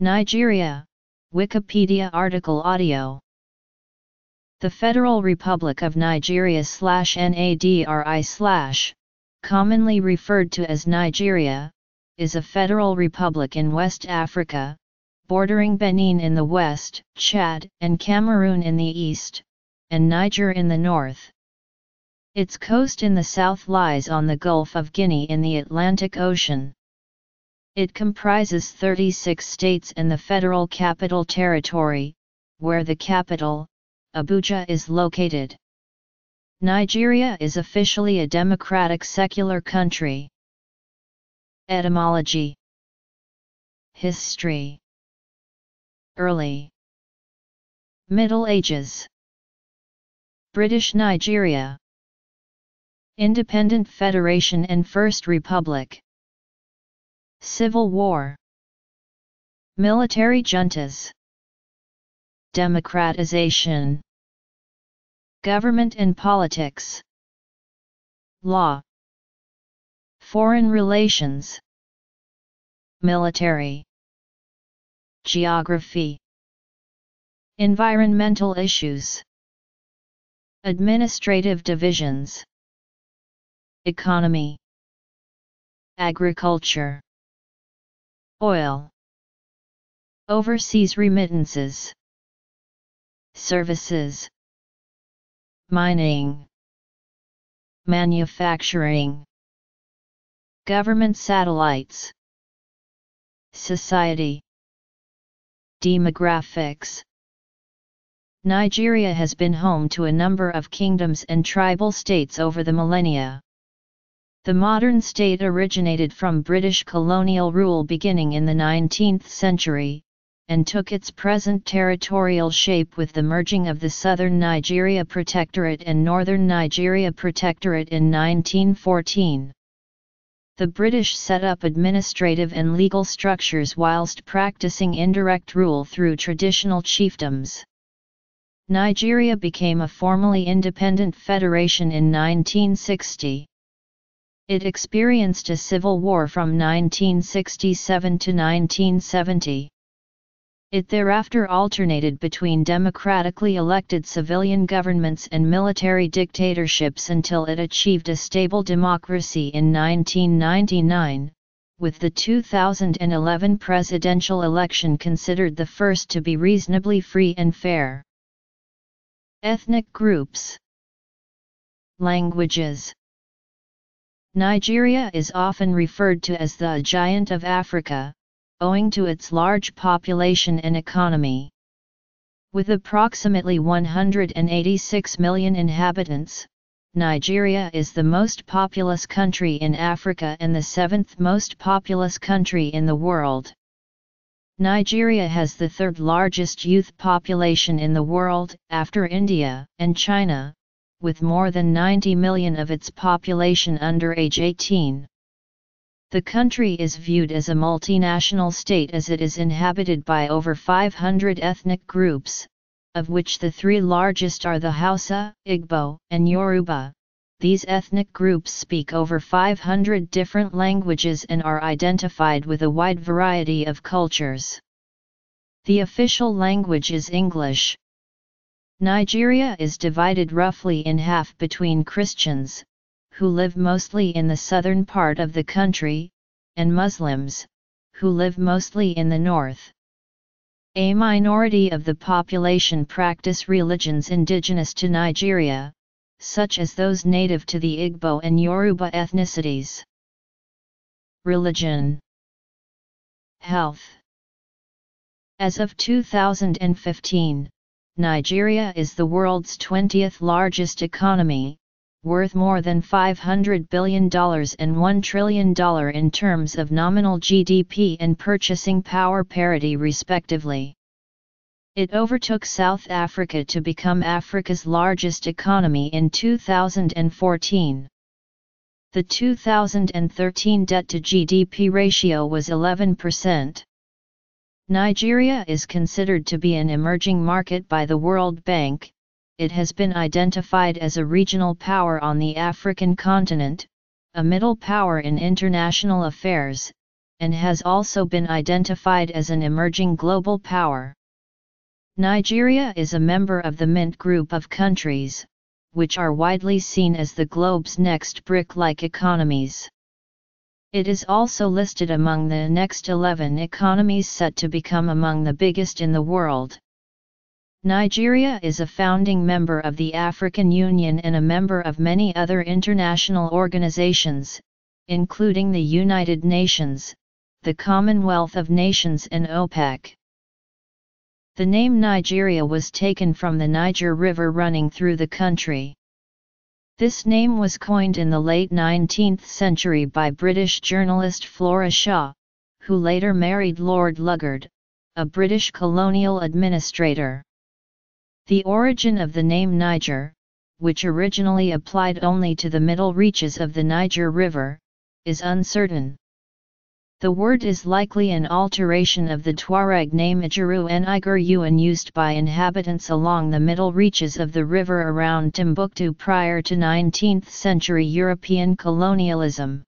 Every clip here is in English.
Nigeria, Wikipedia article audio. The Federal Republic of Nigeria slash NADRI slash, commonly referred to as Nigeria, is a federal republic in West Africa, bordering Benin in the west, Chad and Cameroon in the east, and Niger in the north. Its coast in the south lies on the Gulf of Guinea in the Atlantic Ocean. It comprises 36 states and the Federal Capital Territory, where the capital, Abuja is located. Nigeria is officially a democratic secular country. Etymology. History. Early. Middle Ages. British Nigeria. Independent Federation and First Republic Civil War. Military juntas. Democratization. Government and Politics. Law. Foreign Relations. Military. Geography. Environmental issues. Administrative divisions. Economy. Agriculture Oil. Overseas remittances. Services. Mining. Manufacturing. Government satellites. Society. Demographics. Nigeria has been home to a number of kingdoms and tribal states over the millennia. The modern state originated from British colonial rule beginning in the 19th century, and took its present territorial shape with the merging of the Southern Nigeria Protectorate and Northern Nigeria Protectorate in 1914. The British set up administrative and legal structures whilst practicing indirect rule through traditional chiefdoms. Nigeria became a formally independent federation in 1960. It experienced a civil war from 1967 to 1970. It thereafter alternated between democratically elected civilian governments and military dictatorships until it achieved a stable democracy in 1999, with the 2011 presidential election considered the first to be reasonably free and fair. Ethnic groups Languages Nigeria is often referred to as the giant of Africa, owing to its large population and economy. With approximately 186 million inhabitants, Nigeria is the most populous country in Africa and the seventh most populous country in the world. Nigeria has the third largest youth population in the world, after India and China, with more than 90 million of its population under age 18. The country is viewed as a multinational state as it is inhabited by over 500 ethnic groups, of which the three largest are the Hausa, Igbo, and Yoruba. These ethnic groups speak over 500 different languages and are identified with a wide variety of cultures. The official language is English. Nigeria is divided roughly in half between Christians, who live mostly in the southern part of the country, and Muslims, who live mostly in the north. A minority of the population practice religions indigenous to Nigeria, such as those native to the Igbo and Yoruba ethnicities. Religion Health As of 2015, Nigeria is the world's 20th largest economy, worth more than $500 billion and $1 trillion in terms of nominal GDP and purchasing power parity respectively. It overtook South Africa to become Africa's largest economy in 2014. The 2013 debt to GDP ratio was 11%. Nigeria is considered to be an emerging market by the World Bank, it has been identified as a regional power on the African continent, a middle power in international affairs, and has also been identified as an emerging global power. Nigeria is a member of the Mint group of countries, which are widely seen as the globe's next BRIC-like economies. It is also listed among the next 11 economies set to become among the biggest in the world. Nigeria is a founding member of the African Union and a member of many other international organizations, including the United Nations, the Commonwealth of Nations and OPEC. The name Nigeria was taken from the Niger River running through the country. This name was coined in the late 19th century by British journalist Flora Shaw, who later married Lord Lugard, a British colonial administrator. The origin of the name Niger, which originally applied only to the middle reaches of the Niger River, is uncertain. The word is likely an alteration of the Tuareg name Ijiru and Iguruen used by inhabitants along the middle reaches of the river around Timbuktu prior to 19th century European colonialism.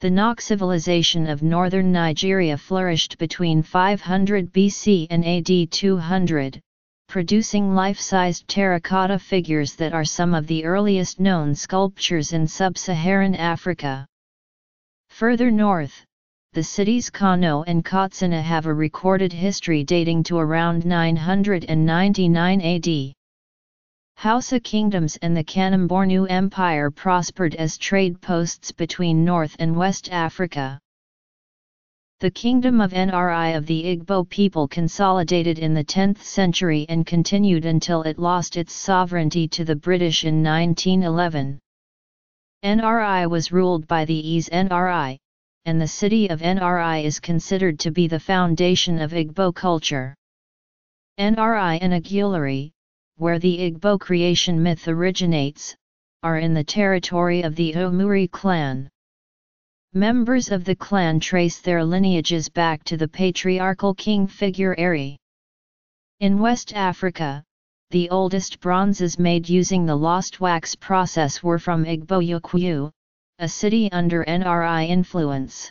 The Nok civilization of northern Nigeria flourished between 500 BC and AD 200, producing life-sized terracotta figures that are some of the earliest known sculptures in sub-Saharan Africa. Further north, the cities Kano and Katsina have a recorded history dating to around 999 AD. Hausa kingdoms and the Kanem Bornu Empire prospered as trade posts between North and West Africa. The kingdom of Nri of the Igbo people consolidated in the 10th century and continued until it lost its sovereignty to the British in 1911. NRI was ruled by the Eze NRI, and the city of NRI is considered to be the foundation of Igbo culture. NRI and Aguleri, where the Igbo creation myth originates, are in the territory of the Umueri clan. Members of the clan trace their lineages back to the patriarchal king figure Eri. In West Africa, the oldest bronzes made using the lost wax process were from Igbo a city under NRI influence.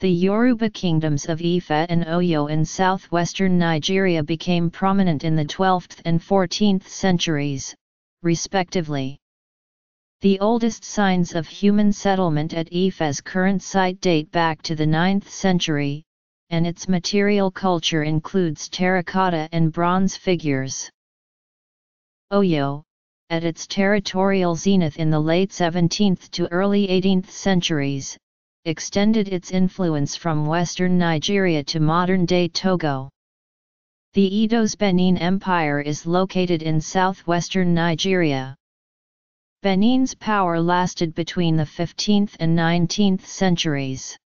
The Yoruba kingdoms of Ife and Oyo in southwestern Nigeria became prominent in the 12th and 14th centuries, respectively. The oldest signs of human settlement at Ife's current site date back to the 9th century, and its material culture includes terracotta and bronze figures. Oyo, at its territorial zenith in the late 17th to early 18th centuries, extended its influence from western Nigeria to modern-day Togo. The Edo's Benin Empire is located in southwestern Nigeria. Benin's power lasted between the 15th and 19th centuries.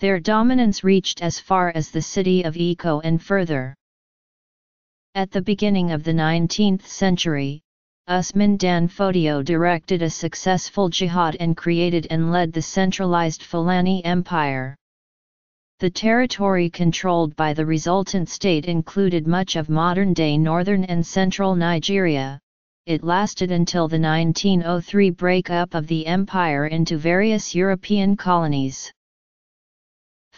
Their dominance reached as far as the city of Eko and further. At the beginning of the 19th century, Usman Dan Fodio directed a successful jihad and created and led the centralized Fulani Empire. The territory controlled by the resultant state included much of modern-day northern and central Nigeria. It lasted until the 1903 breakup of the empire into various European colonies.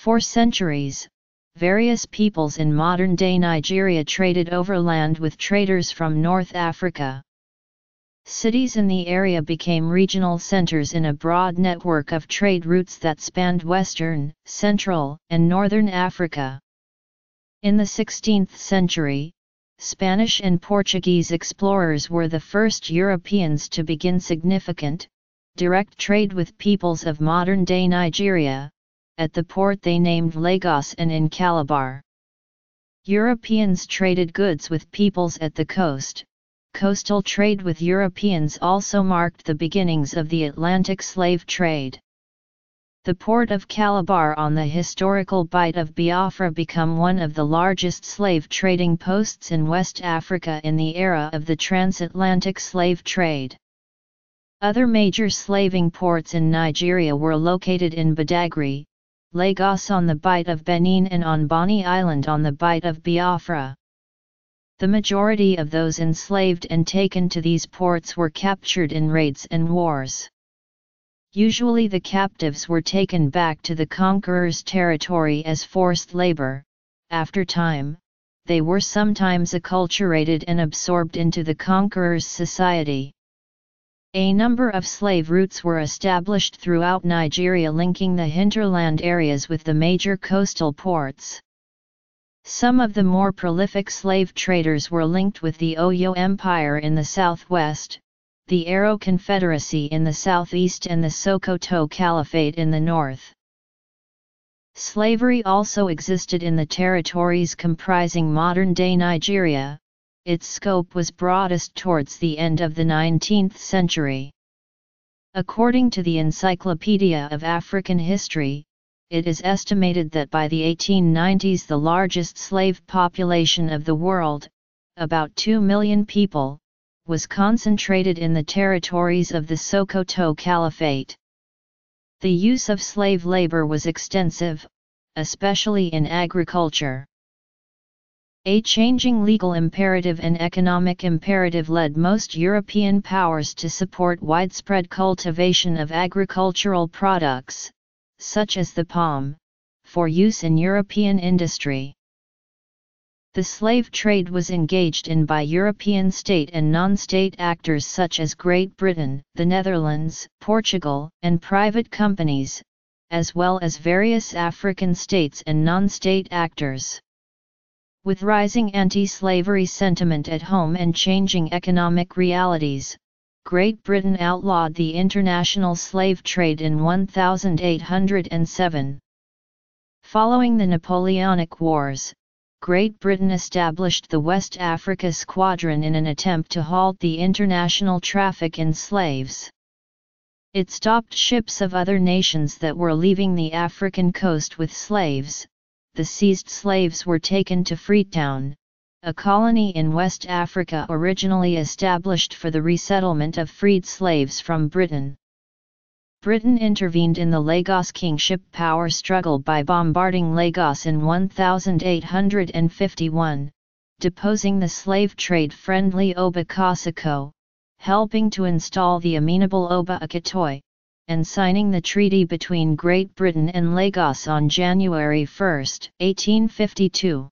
For centuries, various peoples in modern-day Nigeria traded overland with traders from North Africa. Cities in the area became regional centers in a broad network of trade routes that spanned western, central, and northern Africa. In the 16th century, Spanish and Portuguese explorers were the first Europeans to begin significant, direct trade with peoples of modern-day Nigeria, at the port they named Lagos and in Calabar. Europeans traded goods with peoples at the coast. Coastal trade with Europeans also marked the beginnings of the Atlantic slave trade. The port of Calabar on the historical Bight of Biafra became one of the largest slave trading posts in West Africa in the era of the transatlantic slave trade. Other major slaving ports in Nigeria were located in Badagry, Lagos on the Bight of Benin and on Bonny Island on the Bight of Biafra. The majority of those enslaved and taken to these ports were captured in raids and wars. Usually the captives were taken back to the conqueror's territory as forced labor, after time, they were sometimes acculturated and absorbed into the conqueror's society. A number of slave routes were established throughout Nigeria linking the hinterland areas with the major coastal ports. Some of the more prolific slave traders were linked with the Oyo Empire in the southwest, the Aro Confederacy in the southeast and the Sokoto Caliphate in the north. Slavery also existed in the territories comprising modern-day Nigeria, its scope was broadest towards the end of the 19th century. According to the Encyclopedia of African History, it is estimated that by the 1890s the largest slave population of the world, about 2 million people, was concentrated in the territories of the Sokoto Caliphate. The use of slave labor was extensive, especially in agriculture. A changing legal imperative and economic imperative led most European powers to support widespread cultivation of agricultural products, such as the palm, for use in European industry. The slave trade was engaged in by European state and non-state actors such as Great Britain, the Netherlands, Portugal, and private companies, as well as various African states and non-state actors. With rising anti-slavery sentiment at home and changing economic realities, Great Britain outlawed the international slave trade in 1807. Following the Napoleonic Wars, Great Britain established the West Africa Squadron in an attempt to halt the international traffic in slaves. It stopped ships of other nations that were leaving the African coast with slaves, the seized slaves were taken to Freetown, a colony in West Africa originally established for the resettlement of freed slaves from Britain. Britain intervened in the Lagos kingship power struggle by bombarding Lagos in 1851, deposing the slave trade-friendly Oba Kosoko, helping to install the amenable Oba Akitoye, and signing the treaty between Great Britain and Lagos on January 1, 1852.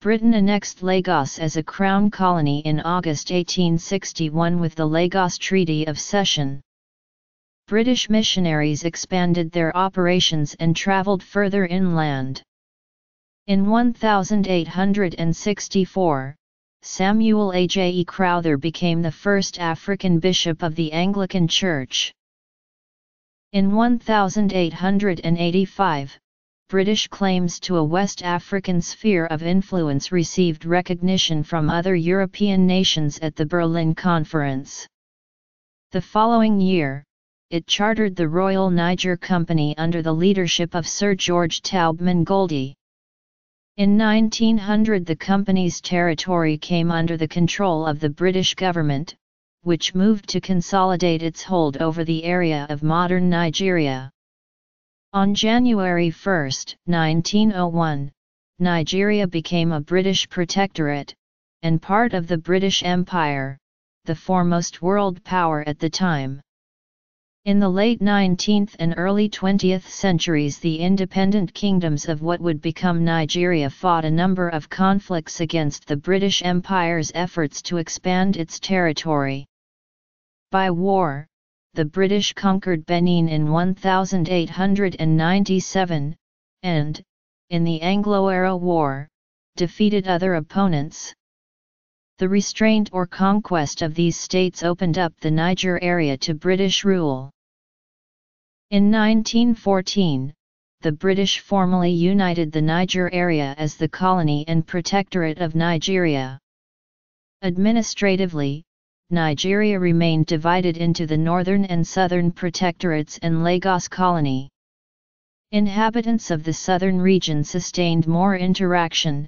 Britain annexed Lagos as a crown colony in August 1861 with the Lagos Treaty of Cession. British missionaries expanded their operations and travelled further inland. In 1864, Samuel A. J. E. Crowther became the first African bishop of the Anglican Church. In 1885, British claims to a West African sphere of influence received recognition from other European nations at the Berlin Conference. The following year, it chartered the Royal Niger Company under the leadership of Sir George Taubman Goldie. In 1900 the company's territory came under the control of the British government, which moved to consolidate its hold over the area of modern Nigeria. On January 1, 1901, Nigeria became a British protectorate, and part of the British Empire, the foremost world power at the time. In the late 19th and early 20th centuries the independent kingdoms of what would become Nigeria fought a number of conflicts against the British Empire's efforts to expand its territory. By war, the British conquered Benin in 1897, and, in the Anglo-Aro War, defeated other opponents. The restraint or conquest of these states opened up the Niger area to British rule. In 1914, the British formally united the Niger area as the colony and protectorate of Nigeria. Administratively, Nigeria remained divided into the northern and southern protectorates and Lagos colony. Inhabitants of the southern region sustained more interaction,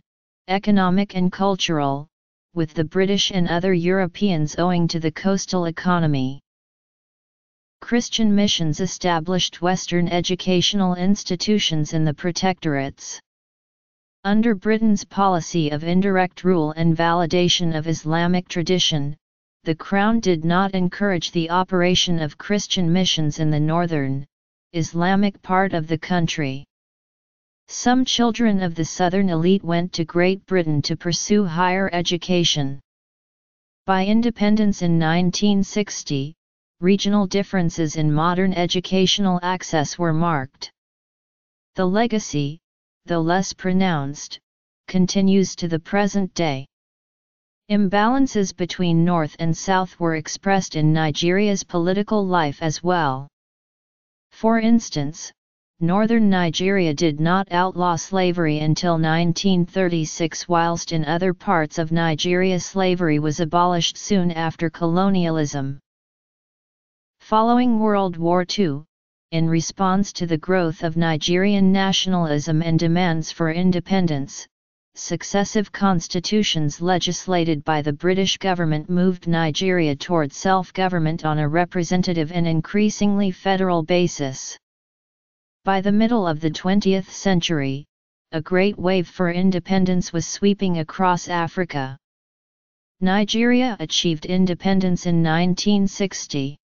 economic and cultural, with the British and other Europeans owing to the coastal economy. Christian missions established Western educational institutions in the protectorates. Under Britain's policy of indirect rule and validation of Islamic tradition, the Crown did not encourage the operation of Christian missions in the northern, Islamic part of the country. Some children of the southern elite went to Great Britain to pursue higher education. By independence in 1960, regional differences in modern educational access were marked. The legacy, though less pronounced, continues to the present day. Imbalances between North and South were expressed in Nigeria's political life as well. For instance, northern Nigeria did not outlaw slavery until 1936 whilst in other parts of Nigeria slavery was abolished soon after colonialism. Following World War II, in response to the growth of Nigerian nationalism and demands for independence, successive constitutions legislated by the British government moved Nigeria toward self-government on a representative and increasingly federal basis. By the middle of the 20th century, a great wave for independence was sweeping across Africa. Nigeria achieved independence in 1960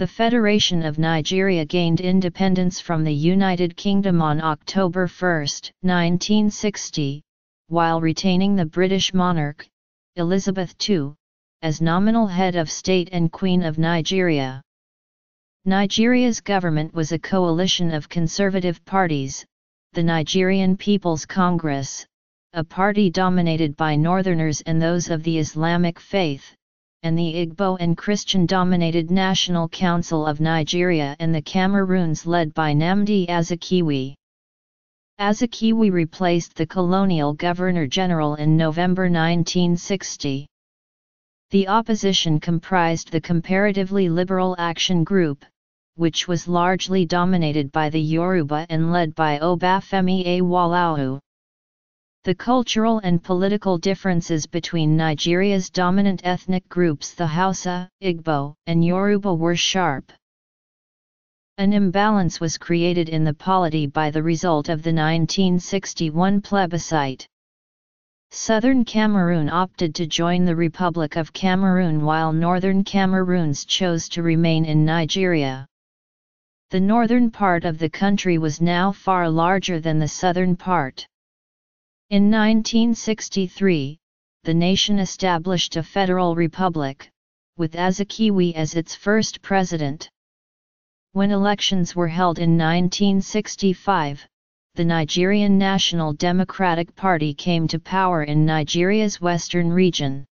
the Federation of Nigeria gained independence from the United Kingdom on October 1, 1960, while retaining the British monarch, Elizabeth II, as nominal head of state and Queen of Nigeria. Nigeria's government was a coalition of conservative parties, the Nigerian People's Congress, a party dominated by Northerners and those of the Islamic faith, and the Igbo and Christian-dominated National Council of Nigeria and the Cameroons led by Nnamdi Azikiwe. Azikiwe replaced the colonial governor-general in November 1960. The opposition comprised the comparatively liberal Action Group, which was largely dominated by the Yoruba and led by Obafemi Awolowo. The cultural and political differences between Nigeria's dominant ethnic groups the Hausa, Igbo, and Yoruba were sharp. An imbalance was created in the polity by the result of the 1961 plebiscite. Southern Cameroon opted to join the Republic of Cameroon while Northern Cameroons chose to remain in Nigeria. The northern part of the country was now far larger than the southern part. In 1963, the nation established a federal republic, with Azikiwe as its first president. When elections were held in 1965, the Nigerian National Democratic Party came to power in Nigeria's western region.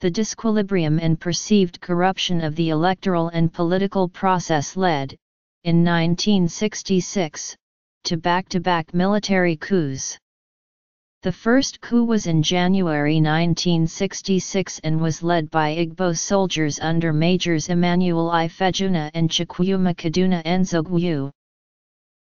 The disequilibrium and perceived corruption of the electoral and political process led, in 1966, to back-to-back -back military coups. The first coup was in January 1966 and was led by Igbo soldiers under Majors Emmanuel Ifejuna and Chukwuma Kaduna Nzeogwu.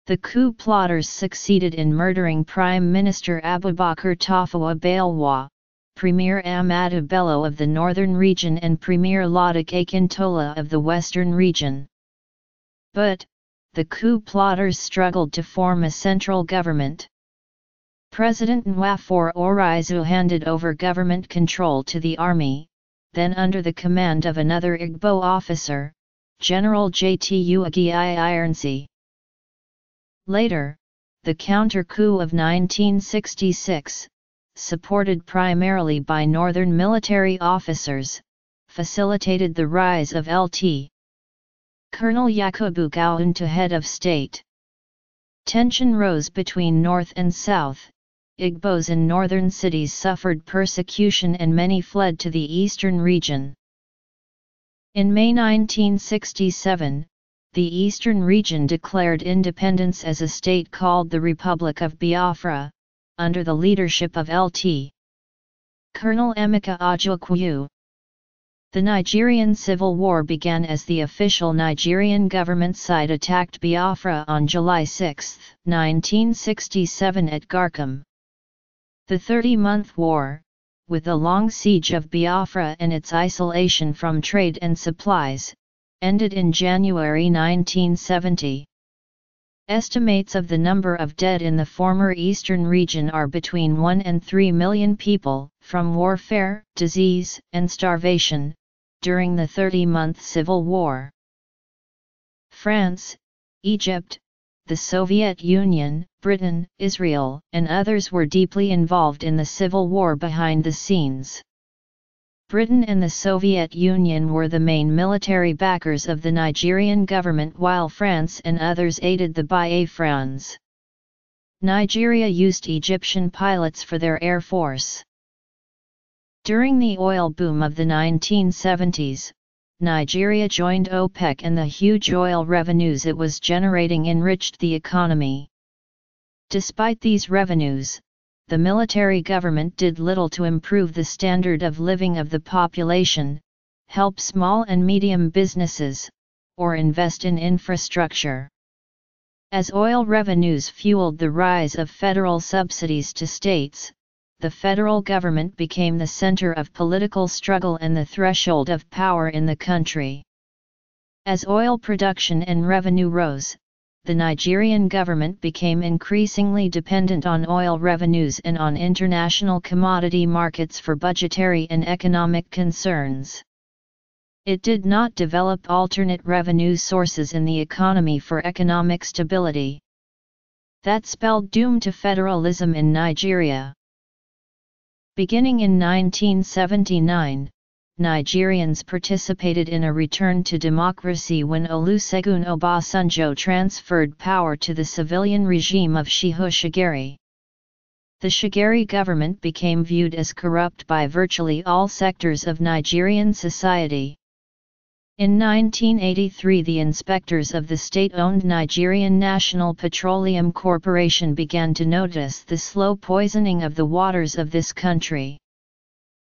The coup plotters succeeded in murdering Prime Minister Abubakar Tafawa Balewa, Premier Ahmadu Bello of the northern region and Premier Ladoke Akintola of the western region. But, the coup plotters struggled to form a central government. President Nwafor Orizu handed over government control to the army, then under the command of another Igbo officer, General J.T. J.T.U. Ironsi. Later, the counter-coup of 1966, supported primarily by northern military officers, facilitated the rise of LT. Colonel Yakubu Gowon to head of state. Tension rose between North and South, Igbos in northern cities suffered persecution and many fled to the eastern region. In May 1967, the eastern region declared independence as a state called the Republic of Biafra, under the leadership of Lt. Colonel Emeka Ojukwu. The Nigerian Civil War began as the official Nigerian government side attacked Biafra on July 6, 1967 at Garkem. The Thirty-Month War, with a long siege of Biafra and its isolation from trade and supplies, ended in January 1970. Estimates of the number of dead in the former eastern region are between 1 and 3 million people, from warfare, disease, and starvation, during the 30-month civil war. France, Egypt, the Soviet Union, Britain, Israel, and others were deeply involved in the civil war behind the scenes. Britain and the Soviet Union were the main military backers of the Nigerian government while France and others aided the Biafrans. Nigeria used Egyptian pilots for their air force. During the oil boom of the 1970s, Nigeria joined OPEC and the huge oil revenues it was generating enriched the economy. Despite these revenues, the military government did little to improve the standard of living of the population, help small and medium businesses, or invest in infrastructure. As oil revenues fueled the rise of federal subsidies to states, the federal government became the center of political struggle and the threshold of power in the country. As oil production and revenue rose, the Nigerian government became increasingly dependent on oil revenues and on international commodity markets for budgetary and economic concerns. It did not develop alternate revenue sources in the economy for economic stability. That spelled doom to federalism in Nigeria. Beginning in 1979, Nigerians participated in a return to democracy when Olusegun Obasanjo transferred power to the civilian regime of Shehu Shagari. The Shagari government became viewed as corrupt by virtually all sectors of Nigerian society. In 1983 the inspectors of the state-owned Nigerian National Petroleum Corporation began to notice the slow poisoning of the waters of this country.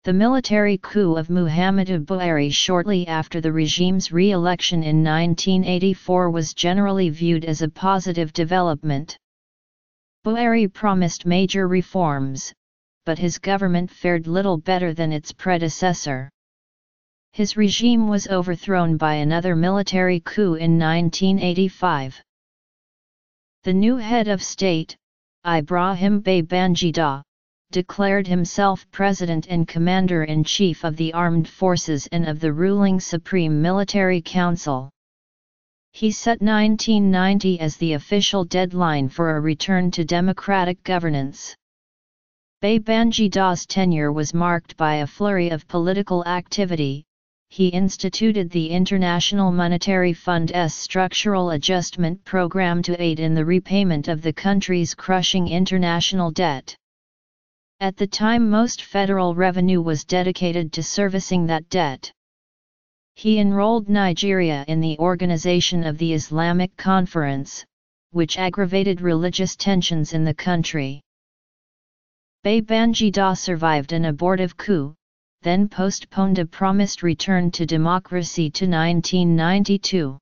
The military coup of Muhammadu Buhari shortly after the regime's re-election in 1984 was generally viewed as a positive development. Buhari promised major reforms, but his government fared little better than its predecessor. His regime was overthrown by another military coup in 1985. The new head of state, Ibrahim Babangida, declared himself President and Commander-in-Chief of the Armed Forces and of the ruling Supreme Military Council. He set 1990 as the official deadline for a return to democratic governance. Babangida's tenure was marked by a flurry of political activity, he instituted the International Monetary Fund's structural adjustment program to aid in the repayment of the country's crushing international debt. At the time most federal revenue was dedicated to servicing that debt. He enrolled Nigeria in the Organization of the Islamic Conference, which aggravated religious tensions in the country. Babangida survived an abortive coup, then postponed a promised return to democracy to 1992.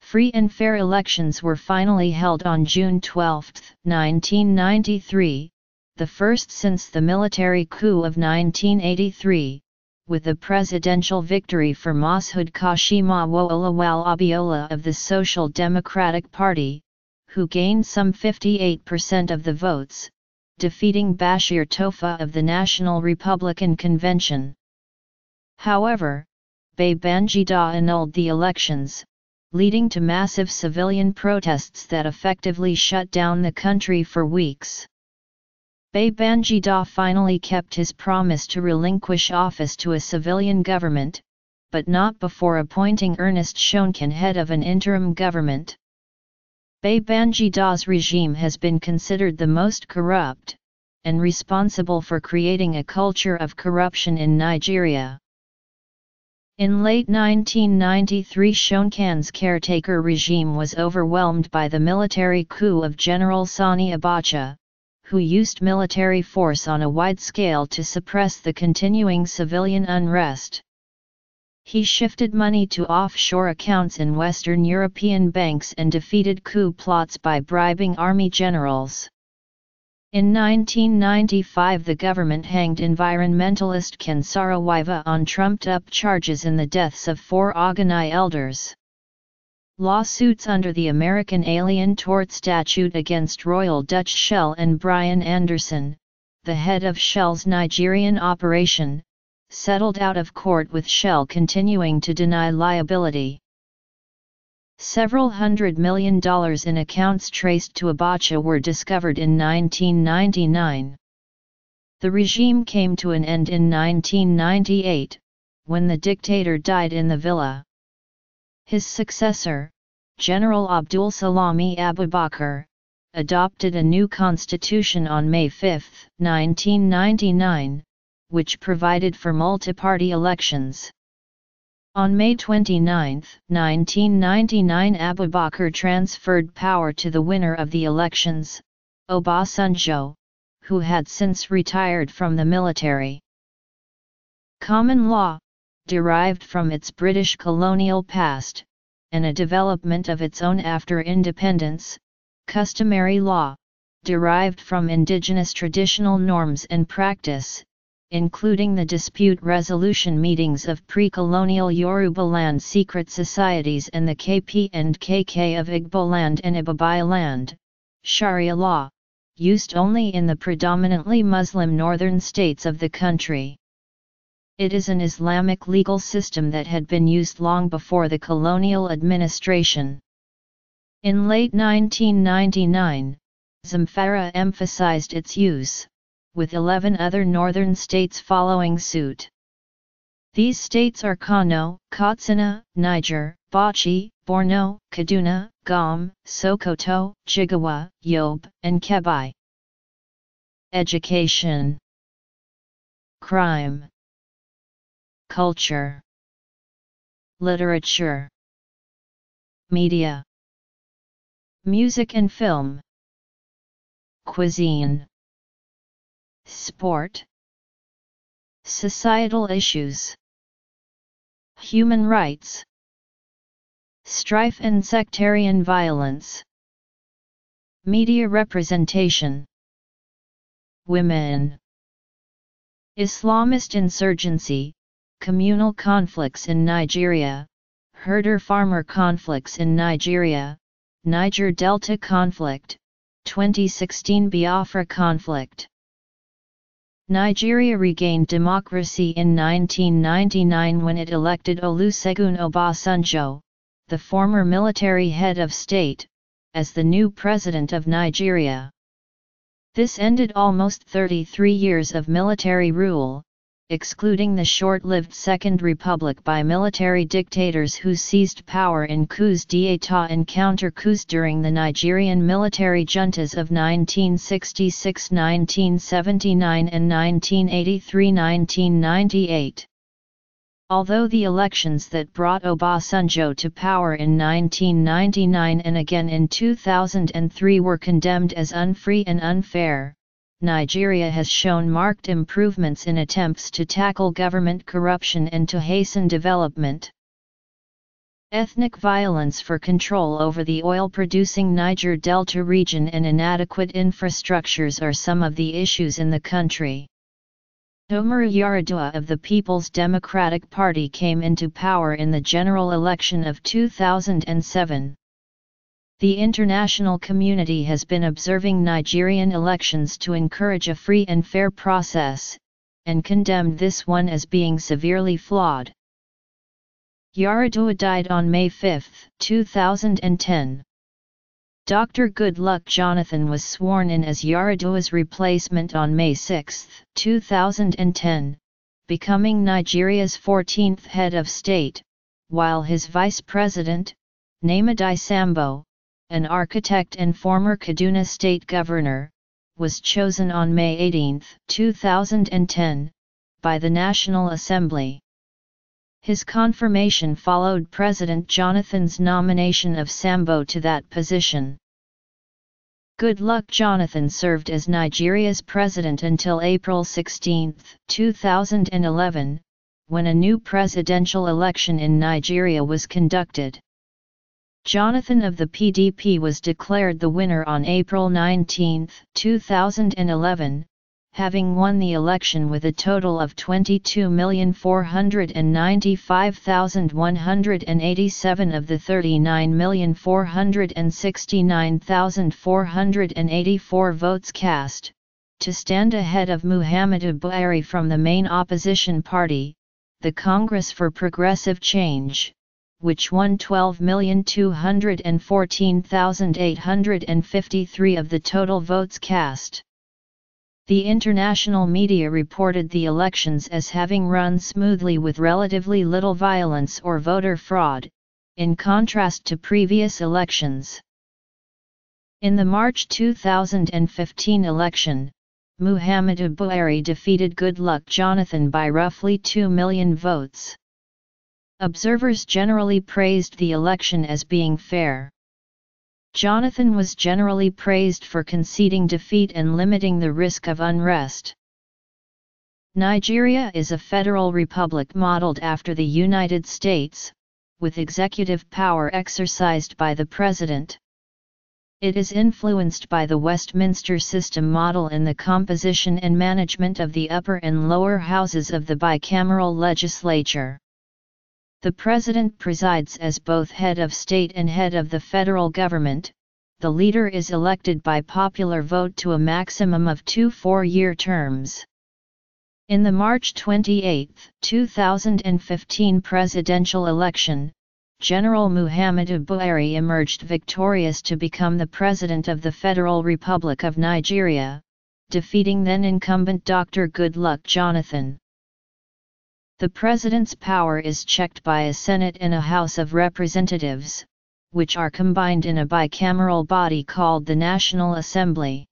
Free and fair elections were finally held on June 12, 1993, the first since the military coup of 1983, with a presidential victory for Mashood Kashimawo Olawale Abiola of the Social Democratic Party, who gained some 58% of the votes, defeating Bashir Tofa of the National Republican Convention. However, Babangida annulled the elections, leading to massive civilian protests that effectively shut down the country for weeks. Babangida finally kept his promise to relinquish office to a civilian government, but not before appointing Ernest Shonekan head of an interim government. Babangida's regime has been considered the most corrupt, and responsible for creating a culture of corruption in Nigeria. In late 1993 Shonekan's caretaker regime was overwhelmed by the military coup of General Sani Abacha, who used military force on a wide scale to suppress the continuing civilian unrest. He shifted money to offshore accounts in Western European banks and defeated coup plots by bribing army generals. In 1995 the government hanged environmentalist Ken Saro-Wiwa on trumped-up charges in the deaths of four Ogoni elders. Lawsuits under the American Alien Tort Statute against Royal Dutch Shell and Brian Anderson, the head of Shell's Nigerian operation, settled out of court with Shell continuing to deny liability. Several hundred million dollars in accounts traced to Abacha were discovered in 1999. The regime came to an end in 1998, when the dictator died in the villa. His successor, General Abdul Salami Abubakar, adopted a new constitution on May 5, 1999, which provided for multi-party elections. On May 29, 1999 Abubakar transferred power to the winner of the elections, Obasanjo, who had since retired from the military. Common law, derived from its British colonial past, and a development of its own after independence, customary law, derived from indigenous traditional norms and practice, including the dispute resolution meetings of pre-colonial Yoruba land secret societies and the Ekpe and KK of Igbo land and Ibibio land, Sharia law, used only in the predominantly Muslim northern states of the country. It is an Islamic legal system that had been used long before the colonial administration. In late 1999, Zamfara emphasized its use, with 11 other northern states following suit. These states are Kano, Katsina, Niger, Bauchi, Borno, Kaduna, Gombe, Sokoto, Jigawa, Yobe, and Kebbi. Education. Crime. Culture. Literature. Media. Music and film. Cuisine Sport. Societal issues. Human rights. Strife and sectarian violence. Media representation. Women. Islamist insurgency. Communal conflicts in Nigeria, herder-farmer conflicts in Nigeria, Niger Delta conflict, 2016 Biafra conflict. Nigeria regained democracy in 1999 when it elected Olusegun Obasanjo, the former military head of state, as the new president of Nigeria. This ended almost 33 years of military rule, excluding the short-lived Second Republic by military dictators who seized power in coups d'état and counter-coups during the Nigerian military juntas of 1966, 1979 and 1983-1998. Although the elections that brought Obasanjo to power in 1999 and again in 2003 were condemned as unfree and unfair, Nigeria has shown marked improvements in attempts to tackle government corruption and to hasten development. Ethnic violence for control over the oil-producing Niger Delta region and inadequate infrastructures are some of the issues in the country. Umaru Yar'Adua of the People's Democratic Party came into power in the general election of 2007. The international community has been observing Nigerian elections to encourage a free and fair process, and condemned this one as being severely flawed. Yar'Adua died on May 5, 2010. Dr. Goodluck Jonathan was sworn in as Yar'Adua's replacement on May 6, 2010, becoming Nigeria's 14th head of state, while his vice president, Namadi Sambo, an architect and former Kaduna State Governor, was chosen on May 18, 2010, by the National Assembly. His confirmation followed President Jonathan's nomination of Sambo to that position. Goodluck Jonathan served as Nigeria's president until April 16, 2011, when a new presidential election in Nigeria was conducted. Jonathan of the PDP was declared the winner on April 19, 2011, having won the election with a total of 22,495,187 of the 39,469,484 votes cast, to stand ahead of Muhammadu Buhari from the main opposition party, the Congress for Progressive Change, which won 12,214,853 of the total votes cast. The international media reported the elections as having run smoothly with relatively little violence or voter fraud, in contrast to previous elections. In the March 2015 election, Muhammadu Buhari defeated Goodluck Jonathan by roughly 2 million votes. Observers generally praised the election as being fair. Jonathan was generally praised for conceding defeat and limiting the risk of unrest. Nigeria is a federal republic modeled after the United States, with executive power exercised by the president. It is influenced by the Westminster system model in the composition and management of the upper and lower houses of the bicameral legislature. The President presides as both head of state and head of the federal government. The leader is elected by popular vote to a maximum of two four-year terms. In the March 28, 2015 presidential election, General Muhammadu Buhari emerged victorious to become the President of the Federal Republic of Nigeria, defeating then-incumbent Dr. Goodluck Jonathan. The President's power is checked by a Senate and a House of Representatives, which are combined in a bicameral body called the National Assembly.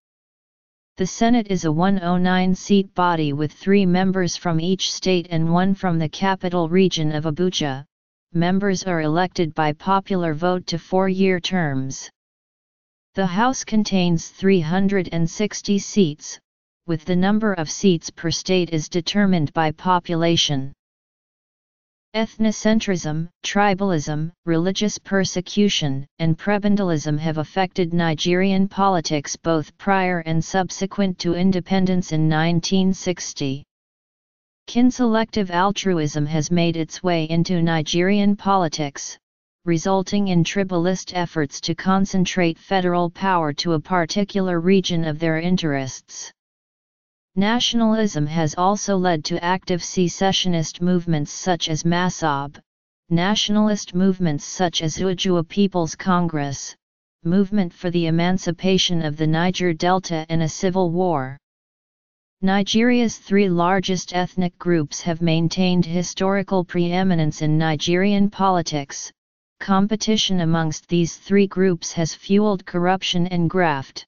The Senate is a 109-seat body with three members from each state and one from the capital region of Abuja. Members are elected by popular vote to four-year terms. The House contains 360 seats, with the number of seats per state is determined by population. Ethnocentrism, tribalism, religious persecution, and prebendalism have affected Nigerian politics both prior and subsequent to independence in 1960. Kin-selective altruism has made its way into Nigerian politics, resulting in tribalist efforts to concentrate federal power to a particular region of their interests. Nationalism has also led to active secessionist movements such as MASSOB, nationalist movements such as Oodua People's Congress, Movement for the Emancipation of the Niger Delta and a Civil War. Nigeria's three largest ethnic groups have maintained historical preeminence in Nigerian politics. Competition amongst these three groups has fueled corruption and graft.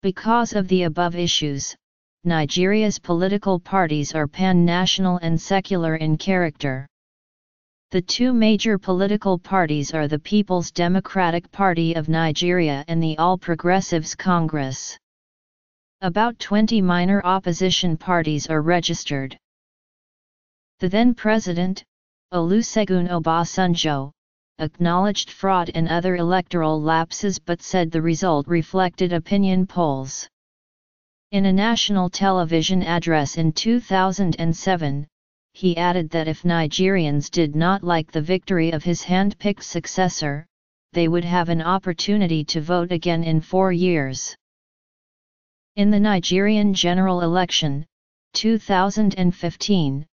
Because of the above issues, Nigeria's political parties are pan-national and secular in character. The two major political parties are the People's Democratic Party of Nigeria and the All Progressives Congress. About 20 minor opposition parties are registered. The then president, Olusegun Obasanjo, acknowledged fraud and other electoral lapses but said the result reflected opinion polls. In a national television address in 2007, he added that if Nigerians did not like the victory of his hand-picked successor, they would have an opportunity to vote again in four years. In the Nigerian general election, 2015,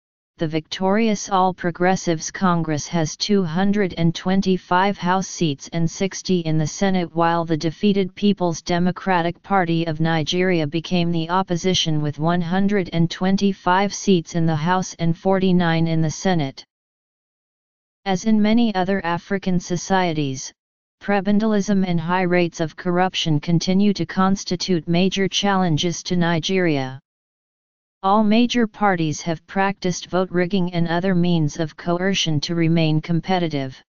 the victorious All Progressives Congress has 225 House seats and 60 in the Senate while the defeated People's Democratic Party of Nigeria became the opposition with 125 seats in the House and 49 in the Senate. As in many other African societies, prebendalism and high rates of corruption continue to constitute major challenges to Nigeria. All major parties have practiced vote rigging and other means of coercion to remain competitive.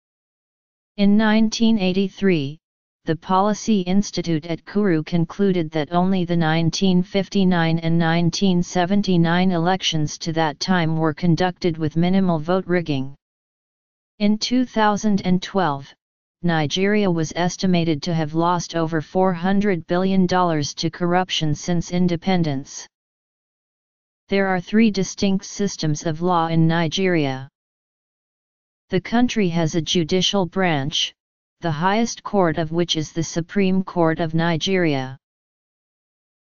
In 1983, the Policy Institute at Kuru concluded that only the 1959 and 1979 elections to that time were conducted with minimal vote rigging. In 2012, Nigeria was estimated to have lost over $400 billion to corruption since independence. There are three distinct systems of law in Nigeria. The country has a judicial branch, the highest court of which is the Supreme Court of Nigeria.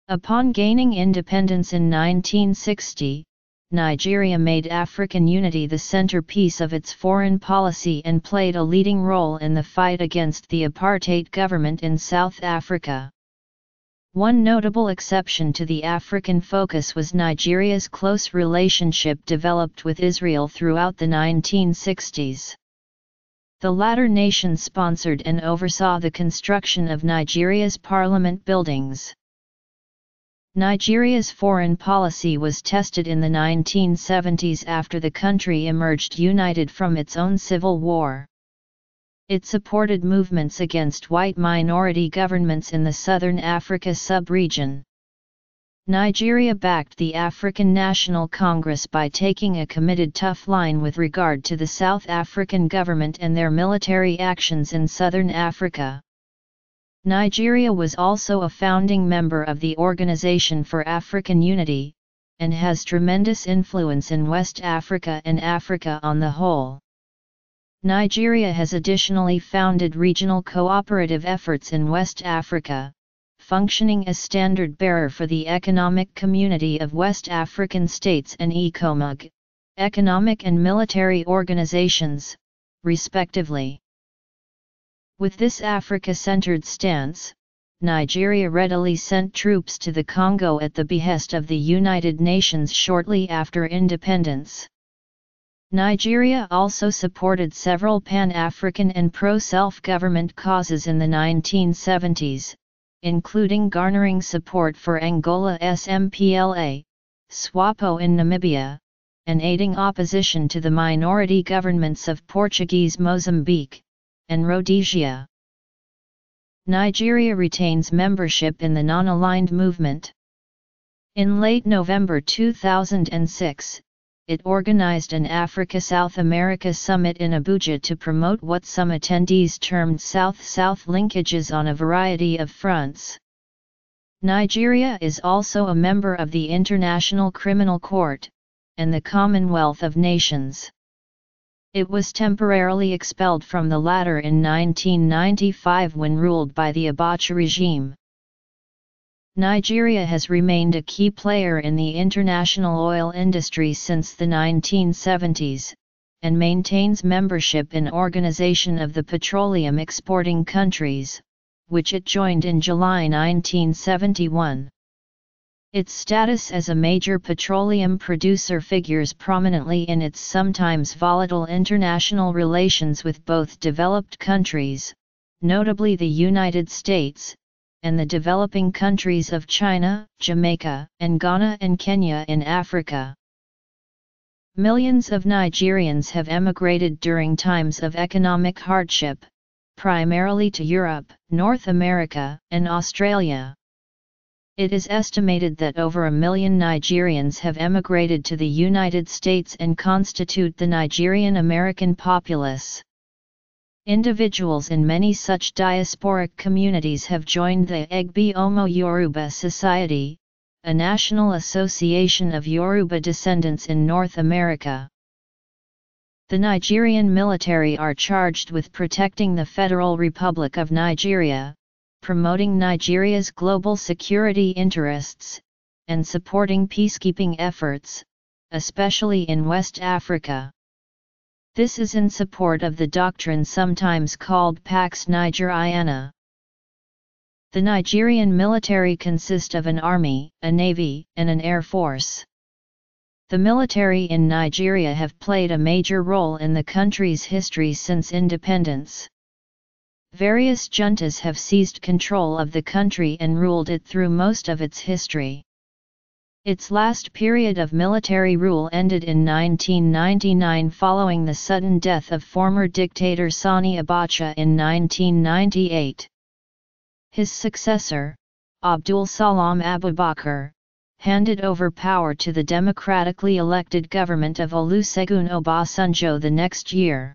Upon gaining independence in 1960, Nigeria made African unity the centerpiece of its foreign policy and played a leading role in the fight against the apartheid government in South Africa. One notable exception to the African focus was Nigeria's close relationship developed with Israel throughout the 1960s. The latter nation sponsored and oversaw the construction of Nigeria's parliament buildings. Nigeria's foreign policy was tested in the 1970s after the country emerged united from its own civil war. It supported movements against white minority governments in the southern Africa sub-region. Nigeria backed the African National Congress by taking a committed tough line with regard to the South African government and their military actions in southern Africa. Nigeria was also a founding member of the Organization for African Unity, and has tremendous influence in West Africa and Africa on the whole. Nigeria has additionally founded regional cooperative efforts in West Africa, functioning as standard bearer for the Economic Community of West African States and ECOMOG, economic and military organizations, respectively. With this Africa-centered stance, Nigeria readily sent troops to the Congo at the behest of the United Nations shortly after independence. Nigeria also supported several Pan-African and pro-self-government causes in the 1970s, including garnering support for Angola's MPLA, SWAPO in Namibia, and aiding opposition to the minority governments of Portuguese Mozambique, and Rhodesia. Nigeria retains membership in the Non-Aligned Movement. In late November 2006, it organized an Africa-South America summit in Abuja to promote what some attendees termed South-South linkages on a variety of fronts. Nigeria is also a member of the International Criminal Court, and the Commonwealth of Nations. It was temporarily expelled from the latter in 1995 when ruled by the Abacha regime. Nigeria has remained a key player in the international oil industry since the 1970s, and maintains membership in Organization of the Petroleum Exporting Countries, which it joined in July 1971. Its status as a major petroleum producer figures prominently in its sometimes volatile international relations with both developed countries, notably the United States, and the developing countries of China, Jamaica, and Ghana and Kenya in Africa. Millions of Nigerians have emigrated during times of economic hardship, primarily to Europe, North America, and Australia. It is estimated that over a million Nigerians have emigrated to the United States and constitute the Nigerian American populace. Individuals in many such diasporic communities have joined the Egbe Omo Yoruba Society, a national association of Yoruba descendants in North America. The Nigerian military are charged with protecting the Federal Republic of Nigeria, promoting Nigeria's global security interests, and supporting peacekeeping efforts, especially in West Africa. This is in support of the doctrine sometimes called Pax Nigeriana. The Nigerian military consists of an army, a navy, and an air force. The military in Nigeria have played a major role in the country's history since independence. Various juntas have seized control of the country and ruled it through most of its history. Its last period of military rule ended in 1999 following the sudden death of former dictator Sani Abacha in 1998. His successor, Abdulsalami Abubakar, handed over power to the democratically elected government of Olusegun Obasanjo the next year.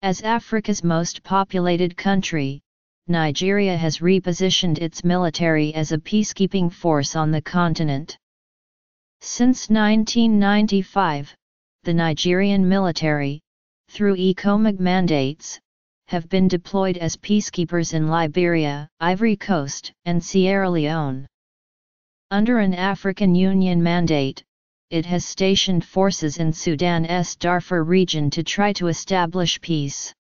As Africa's most populated country, Nigeria has repositioned its military as a peacekeeping force on the continent. Since 1995, the Nigerian military, through ECOMOG mandates, have been deployed as peacekeepers in Liberia, Ivory Coast, and Sierra Leone. Under an African Union mandate, it has stationed forces in Sudan's Darfur region to try to establish peace.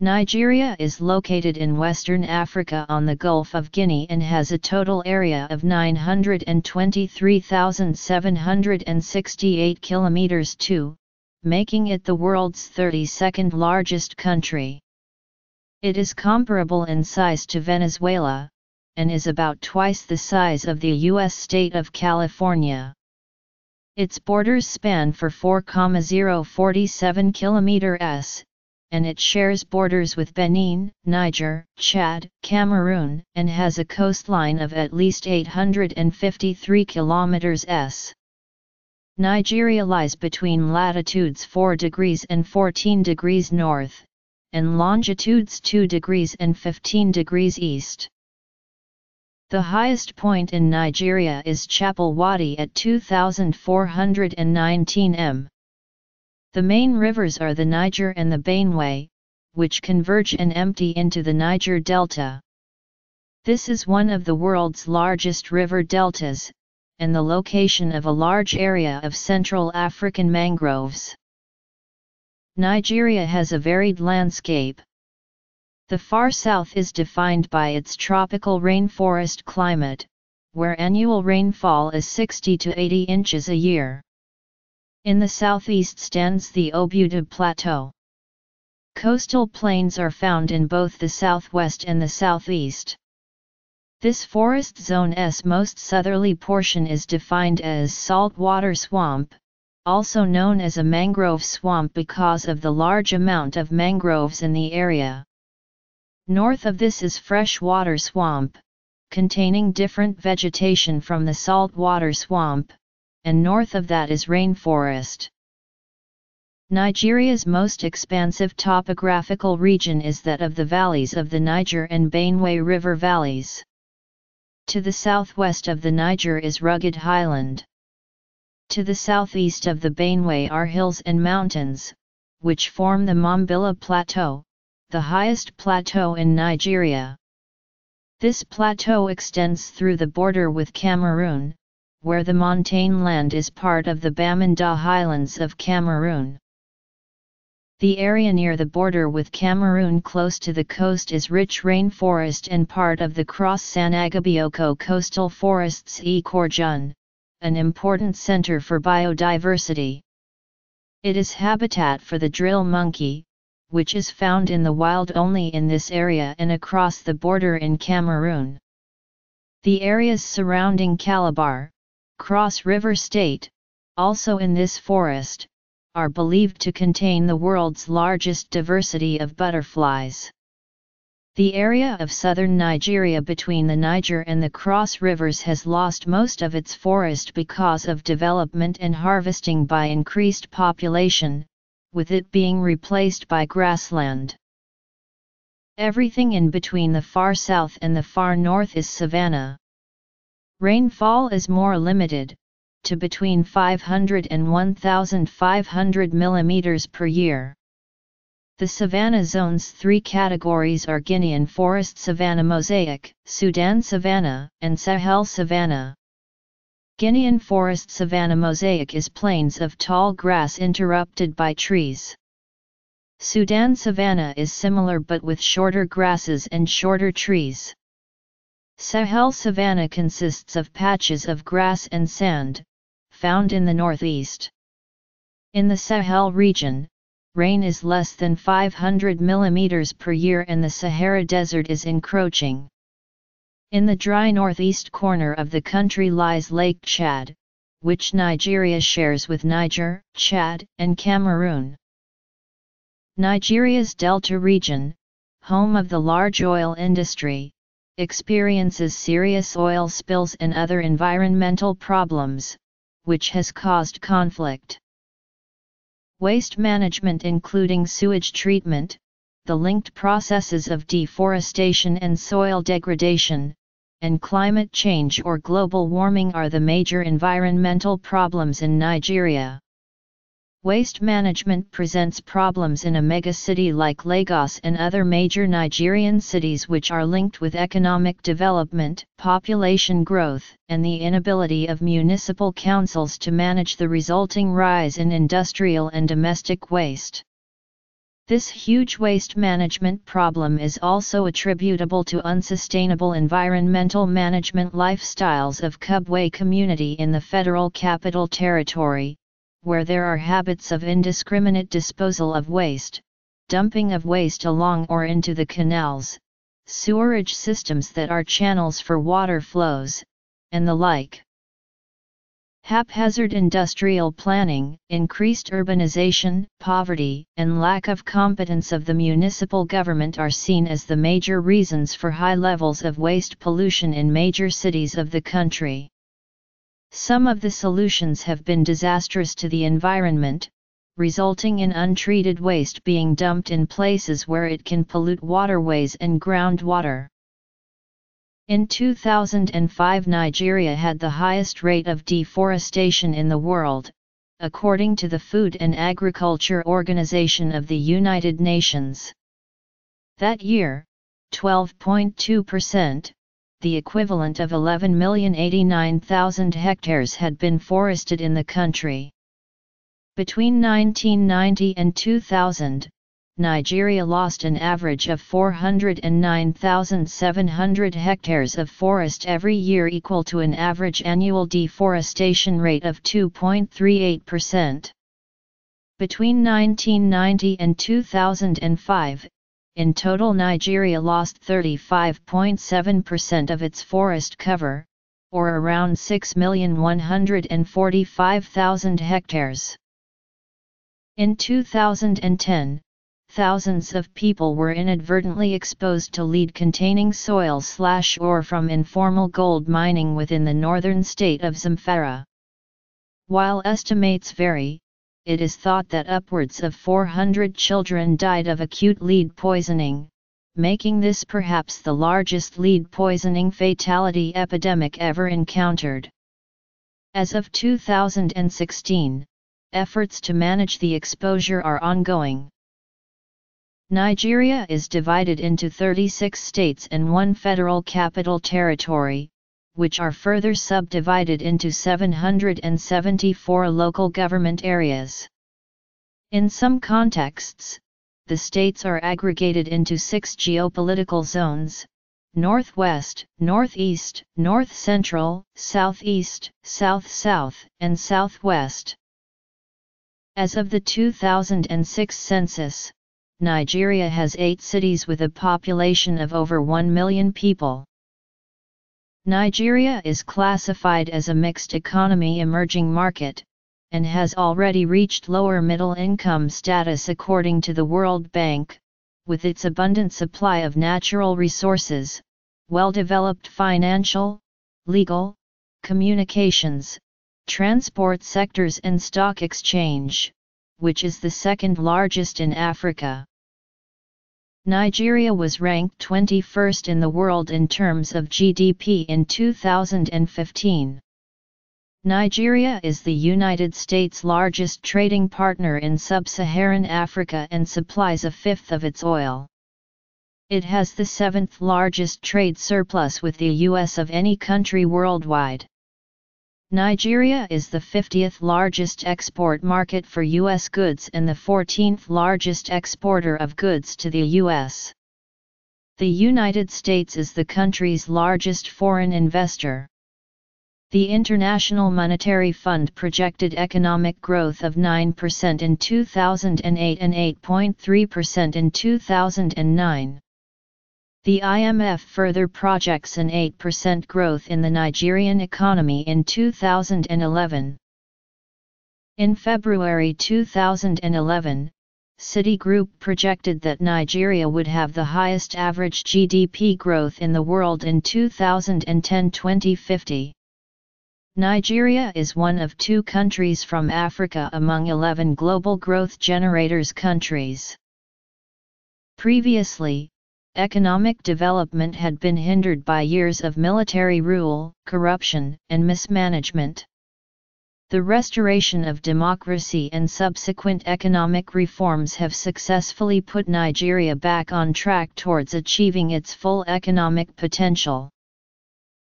Nigeria is located in western Africa on the Gulf of Guinea and has a total area of 923,768 kilometers 2, making it the world's 32nd largest country. It is comparable in size to Venezuela, and is about twice the size of the U.S. state of California. Its borders span for 4,047 km and it shares borders with Benin, Niger, Chad, Cameroon, and has a coastline of at least 853 km s. Nigeria lies between latitudes 4 degrees and 14 degrees north, and longitudes 2 degrees and 15 degrees east. The highest point in Nigeria is Chappal Waddi at 2419 m. The main rivers are the Niger and the Benue, which converge and empty into the Niger Delta. This is one of the world's largest river deltas, and the location of a large area of Central African mangroves. Nigeria has a varied landscape. The far south is defined by its tropical rainforest climate, where annual rainfall is 60 to 80 inches a year. In the southeast stands the Obudu Plateau. Coastal plains are found in both the southwest and the southeast. This forest zone's most southerly portion is defined as saltwater swamp, also known as a mangrove swamp because of the large amount of mangroves in the area. North of this is freshwater swamp, containing different vegetation from the saltwater swamp, and north of that is rainforest. Nigeria's most expansive topographical region is that of the valleys of the Niger and Benue River valleys. To the southwest of the Niger is rugged highland. To the southeast of the Benue are hills and mountains, which form the Mambilla Plateau, the highest plateau in Nigeria. This plateau extends through the border with Cameroon, where the montane land is part of the Bamenda Highlands of Cameroon. The area near the border with Cameroon close to the coast is rich rainforest and part of the Cross-Sanaga-Bioko coastal forests e an important center for biodiversity. It is habitat for the drill monkey, which is found in the wild only in this area and across the border in Cameroon. The areas surrounding Calabar, Cross River State, also in this forest, are believed to contain the world's largest diversity of butterflies. The area of southern Nigeria between the Niger and the Cross Rivers has lost most of its forest because of development and harvesting by increased population, with it being replaced by grassland. Everything in between the far south and the far north is savanna. Rainfall is more limited, to between 500 and 1,500 mm per year. The savanna zone's three categories are Guinean forest savanna mosaic, Sudan savanna, and Sahel savanna. Guinean forest savanna mosaic is plains of tall grass interrupted by trees. Sudan savanna is similar but with shorter grasses and shorter trees. Sahel savanna consists of patches of grass and sand, found in the northeast. In the Sahel region, rain is less than 500 mm per year and the Sahara Desert is encroaching. In the dry northeast corner of the country lies Lake Chad, which Nigeria shares with Niger, Chad, and Cameroon. Nigeria's Delta region, home of the large oil industry, experiences serious oil spills and other environmental problems, which has caused conflict. Waste management including sewage treatment, the linked processes of deforestation and soil degradation, and climate change or global warming are the major environmental problems in Nigeria. Waste management presents problems in a megacity like Lagos and other major Nigerian cities which are linked with economic development, population growth, and the inability of municipal councils to manage the resulting rise in industrial and domestic waste. This huge waste management problem is also attributable to unsustainable environmental management lifestyles of Kubwa community in the Federal Capital Territory, where there are habits of indiscriminate disposal of waste, dumping of waste along or into the canals, sewerage systems that are channels for water flows, and the like. Haphazard industrial planning, increased urbanization, poverty, and lack of competence of the municipal government are seen as the major reasons for high levels of waste pollution in major cities of the country. Some of the solutions have been disastrous to the environment, resulting in untreated waste being dumped in places where it can pollute waterways and groundwater. In 2005 Nigeria had the highest rate of deforestation in the world, according to the Food and Agriculture Organization of the United Nations. That year, 12.2%, the equivalent of 11,089,000 hectares had been forested in the country. Between 1990 and 2000, Nigeria lost an average of 409,700 hectares of forest every year equal to an average annual deforestation rate of 2.38%. Between 1990 and 2005, in total Nigeria lost 35.7% of its forest cover, or around 6,145,000 hectares. In 2010, thousands of people were inadvertently exposed to lead containing soil slash ore from informal gold mining within the northern state of Zamfara. While estimates vary, it is thought that upwards of 400 children died of acute lead poisoning, making this perhaps the largest lead poisoning fatality epidemic ever encountered. As of 2016, efforts to manage the exposure are ongoing. Nigeria is divided into 36 states and one federal capital territory, which are further subdivided into 774 local government areas. In some contexts, the states are aggregated into six geopolitical zones Northwest, Northeast, North Central, Southeast, South South, and Southwest. As of the 2006 census, Nigeria has eight cities with a population of over 1 million people. Nigeria is classified as a mixed economy emerging market, and has already reached lower middle income status according to the World Bank, with its abundant supply of natural resources, well-developed financial, legal, communications, transport sectors and stock exchange, which is the second largest in Africa. Nigeria was ranked 21st in the world in terms of GDP in 2015. Nigeria is the United States' largest trading partner in sub-Saharan Africa and supplies a fifth of its oil. It has the seventh largest trade surplus with the US of any country worldwide. Nigeria is the 50th largest export market for U.S. goods and the 14th largest exporter of goods to the U.S. The United States is the country's largest foreign investor. The International Monetary Fund projected economic growth of 9% in 2008 and 8.3% in 2009. The IMF further projects an 8% growth in the Nigerian economy in 2011. In February 2011, Citigroup projected that Nigeria would have the highest average GDP growth in the world in 2010-2050. Nigeria is one of two countries from Africa among 11 global growth generators countries. Previously, economic development had been hindered by years of military rule, corruption, and mismanagement. The restoration of democracy and subsequent economic reforms have successfully put Nigeria back on track towards achieving its full economic potential.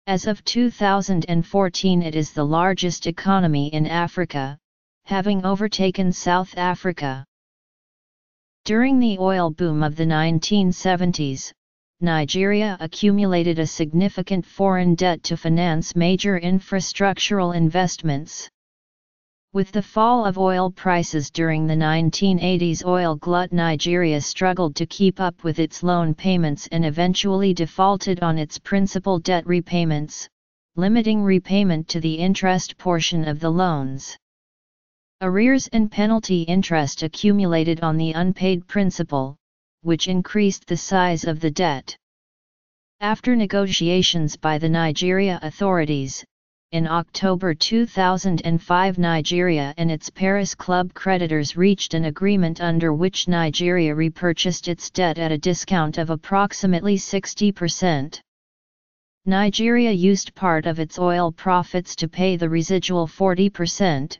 As of 2014 it is the largest economy in Africa, having overtaken South Africa. During the oil boom of the 1970s, Nigeria accumulated a significant foreign debt to finance major infrastructural investments. With the fall of oil prices during the 1980s oil glut Nigeria struggled to keep up with its loan payments and eventually defaulted on its principal debt repayments, limiting repayment to the interest portion of the loans. Arrears and penalty interest accumulated on the unpaid principal, which increased the size of the debt. After negotiations by the Nigeria authorities, in October 2005 Nigeria and its Paris Club creditors reached an agreement under which Nigeria repurchased its debt at a discount of approximately 60%. Nigeria used part of its oil profits to pay the residual 40%,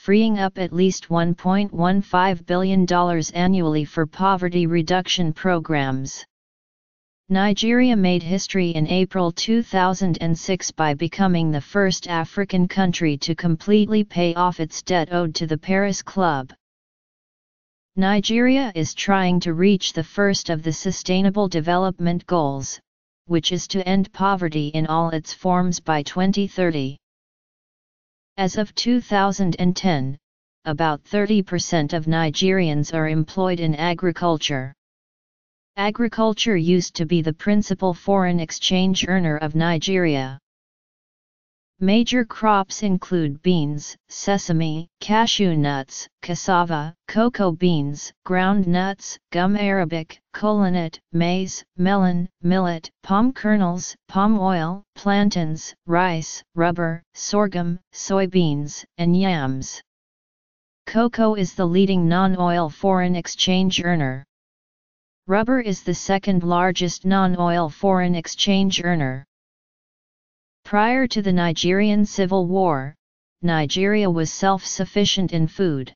freeing up at least $1.15 billion annually for poverty reduction programs. Nigeria made history in April 2006 by becoming the first African country to completely pay off its debt owed to the Paris Club. Nigeria is trying to reach the first of the Sustainable Development Goals, which is to end poverty in all its forms by 2030. As of 2010, about 30% of Nigerians are employed in agriculture. Agriculture used to be the principal foreign exchange earner of Nigeria. Major crops include beans, sesame, cashew nuts, cassava, cocoa beans, ground nuts, gum arabic, kolanut, maize, melon, millet, palm kernels, palm oil, plantains, rice, rubber, sorghum, soybeans, and yams. Cocoa is the leading non-oil foreign exchange earner. Rubber is the second largest non-oil foreign exchange earner. Prior to the Nigerian Civil War, Nigeria was self-sufficient in food.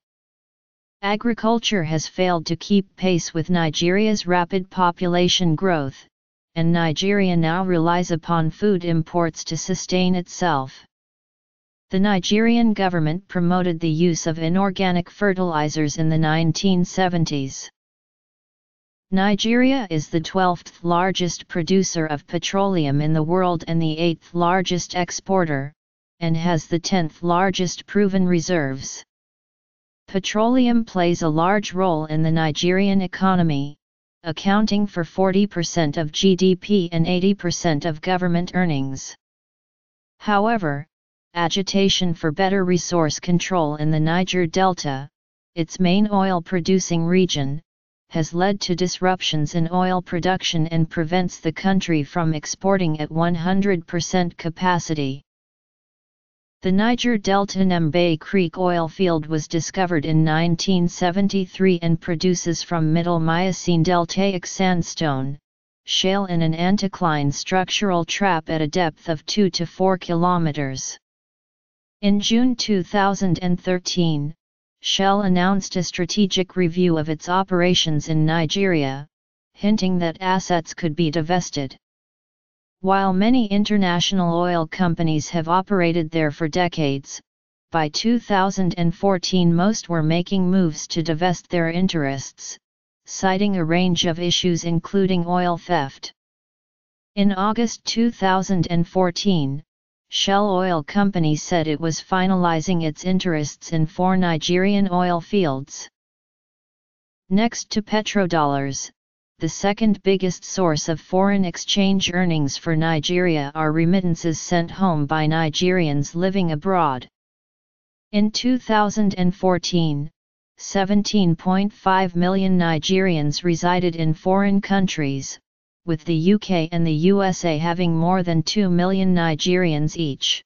Agriculture has failed to keep pace with Nigeria's rapid population growth, and Nigeria now relies upon food imports to sustain itself. The Nigerian government promoted the use of inorganic fertilizers in the 1970s. Nigeria is the 12th largest producer of petroleum in the world and the 8th largest exporter, and has the 10th largest proven reserves. Petroleum plays a large role in the Nigerian economy, accounting for 40% of GDP and 80% of government earnings. However, agitation for better resource control in the Niger Delta, its main oil producing region, has led to disruptions in oil production and prevents the country from exporting at 100% capacity. The Niger Delta Nembe Creek oil field was discovered in 1973 and produces from Middle Miocene deltaic sandstone, shale in an anticline structural trap at a depth of 2 to 4 kilometers. In June 2013, Shell announced a strategic review of its operations in Nigeria, hinting that assets could be divested. While many international oil companies have operated there for decades, by 2014 most were making moves to divest their interests, citing a range of issues including oil theft. In August 2014, Shell Oil Company said it was finalizing its interests in four Nigerian oil fields. Next to petrodollars, the second biggest source of foreign exchange earnings for Nigeria are remittances sent home by Nigerians living abroad. In 2014, 17.5 million Nigerians resided in foreign countries, with the UK and the USA having more than 2 million Nigerians each.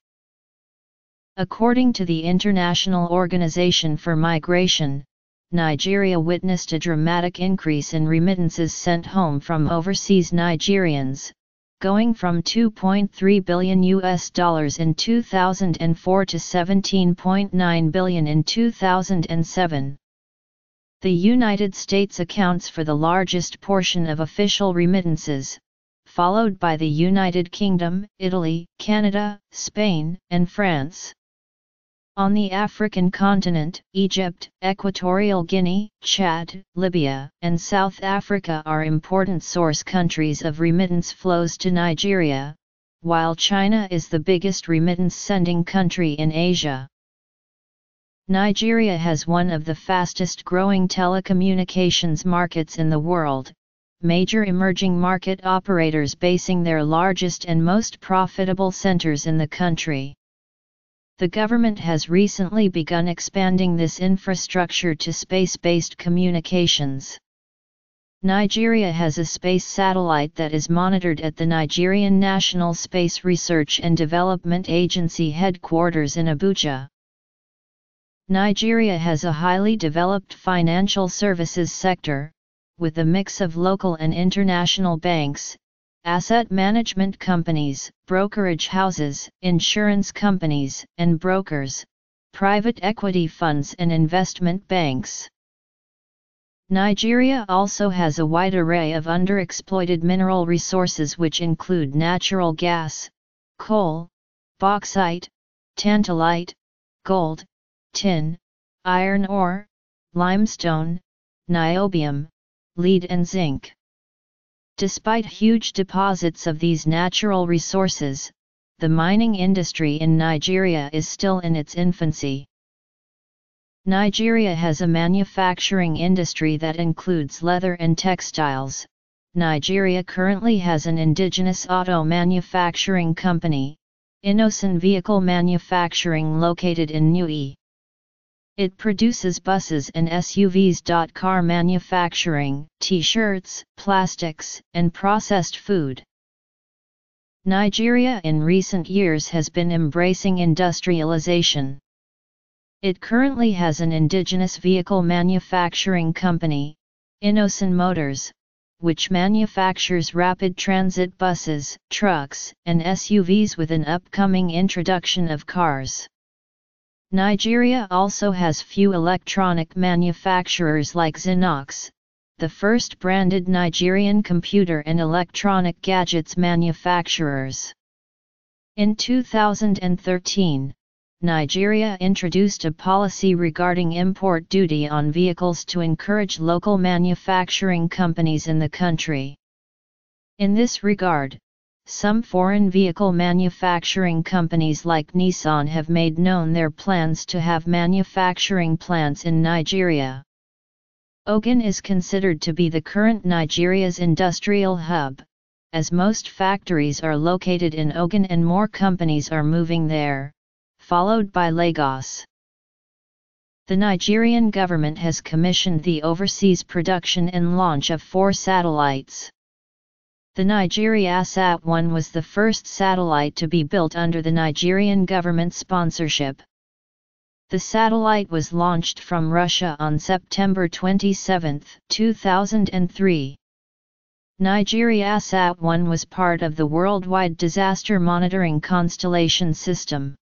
According to the International Organization for Migration, Nigeria witnessed a dramatic increase in remittances sent home from overseas Nigerians, going from 2.3 billion US dollars in 2004 to 17.9 billion in 2007. The United States accounts for the largest portion of official remittances, followed by the United Kingdom, Italy, Canada, Spain, and France. On the African continent, Egypt, Equatorial Guinea, Chad, Libya, and South Africa are important source countries of remittance flows to Nigeria, while China is the biggest remittance sending country in Asia. Nigeria has one of the fastest growing telecommunications markets in the world, major emerging market operators basing their largest and most profitable centers in the country the government has recently begun expanding this infrastructure to space-based communications. Nigeria has a space satellite that is monitored at the Nigerian National Space Research and Development Agency headquarters in Abuja. Nigeria has a highly developed financial services sector, with a mix of local and international banks, asset management companies, brokerage houses, insurance companies and brokers, private equity funds and investment banks. Nigeria also has a wide array of underexploited mineral resources which include natural gas, coal, bauxite, tantalite, gold, tin, iron ore, limestone, niobium, lead and zinc. Despite huge deposits of these natural resources, the mining industry in Nigeria is still in its infancy. Nigeria has a manufacturing industry that includes leather and textiles. Nigeria currently has an indigenous auto manufacturing company, Innoson Vehicle Manufacturing located in Nnewi. It produces buses and SUVs. Car manufacturing, t-shirts, plastics, and processed food. Nigeria in recent years has been embracing industrialization. It currently has an indigenous vehicle manufacturing company, Innoson Motors, which manufactures rapid transit buses, trucks, and SUVs with an upcoming introduction of cars. Nigeria also has few electronic manufacturers like Zinox, the first branded Nigerian computer and electronic gadgets manufacturers. In 2013, Nigeria introduced a policy regarding import duty on vehicles to encourage local manufacturing companies in the country. In this regard, some foreign vehicle manufacturing companies like Nissan have made known their plans to have manufacturing plants in Nigeria. Ogun is considered to be the current Nigeria's industrial hub, as most factories are located in Ogun and more companies are moving there, followed by Lagos. The Nigerian government has commissioned the overseas production and launch of four satellites. The Nigeria Nigeriasat-1 was the first satellite to be built under the Nigerian government sponsorship. The satellite was launched from Russia on September 27, 2003. Nigeria Nigeriasat-1 was part of the worldwide disaster monitoring constellation system.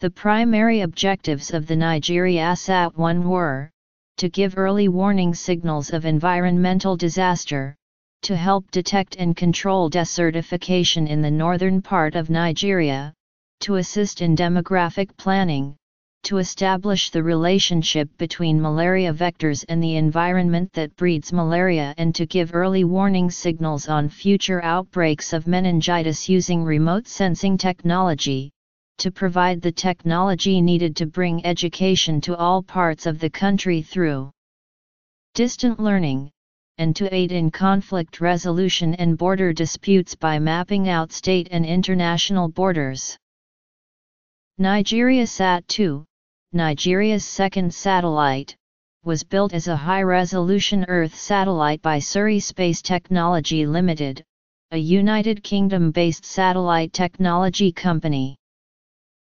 The primary objectives of the Nigeria Nigeriasat-1 were to give early warning signals of environmental disaster, to help detect and control desertification in the northern part of Nigeria, to assist in demographic planning, to establish the relationship between malaria vectors and the environment that breeds malaria and to give early warning signals on future outbreaks of meningitis using remote sensing technology, to provide the technology needed to bring education to all parts of the country through distant learning, and to aid in conflict resolution and border disputes by mapping out state and international borders. Nigeria Sat-2, Nigeria's second satellite, was built as a high-resolution Earth satellite by Surrey Space Technology Limited, a United Kingdom-based satellite technology company.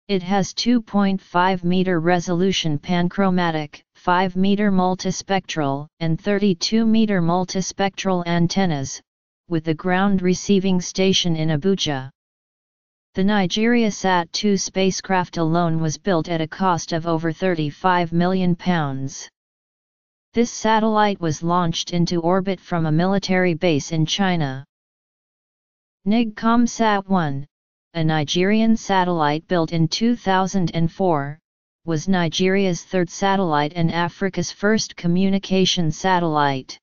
It has 2.5 meter resolution panchromatic, 5 meter multispectral, and 32 meter multispectral antennas, with a ground receiving station in Abuja. The Nigeria Sat-2 spacecraft alone was built at a cost of over £35 million. This satellite was launched into orbit from a military base in China. NIGCOMSAT-1, a Nigerian satellite built in 2004, was Nigeria's third satellite and Africa's first communication satellite.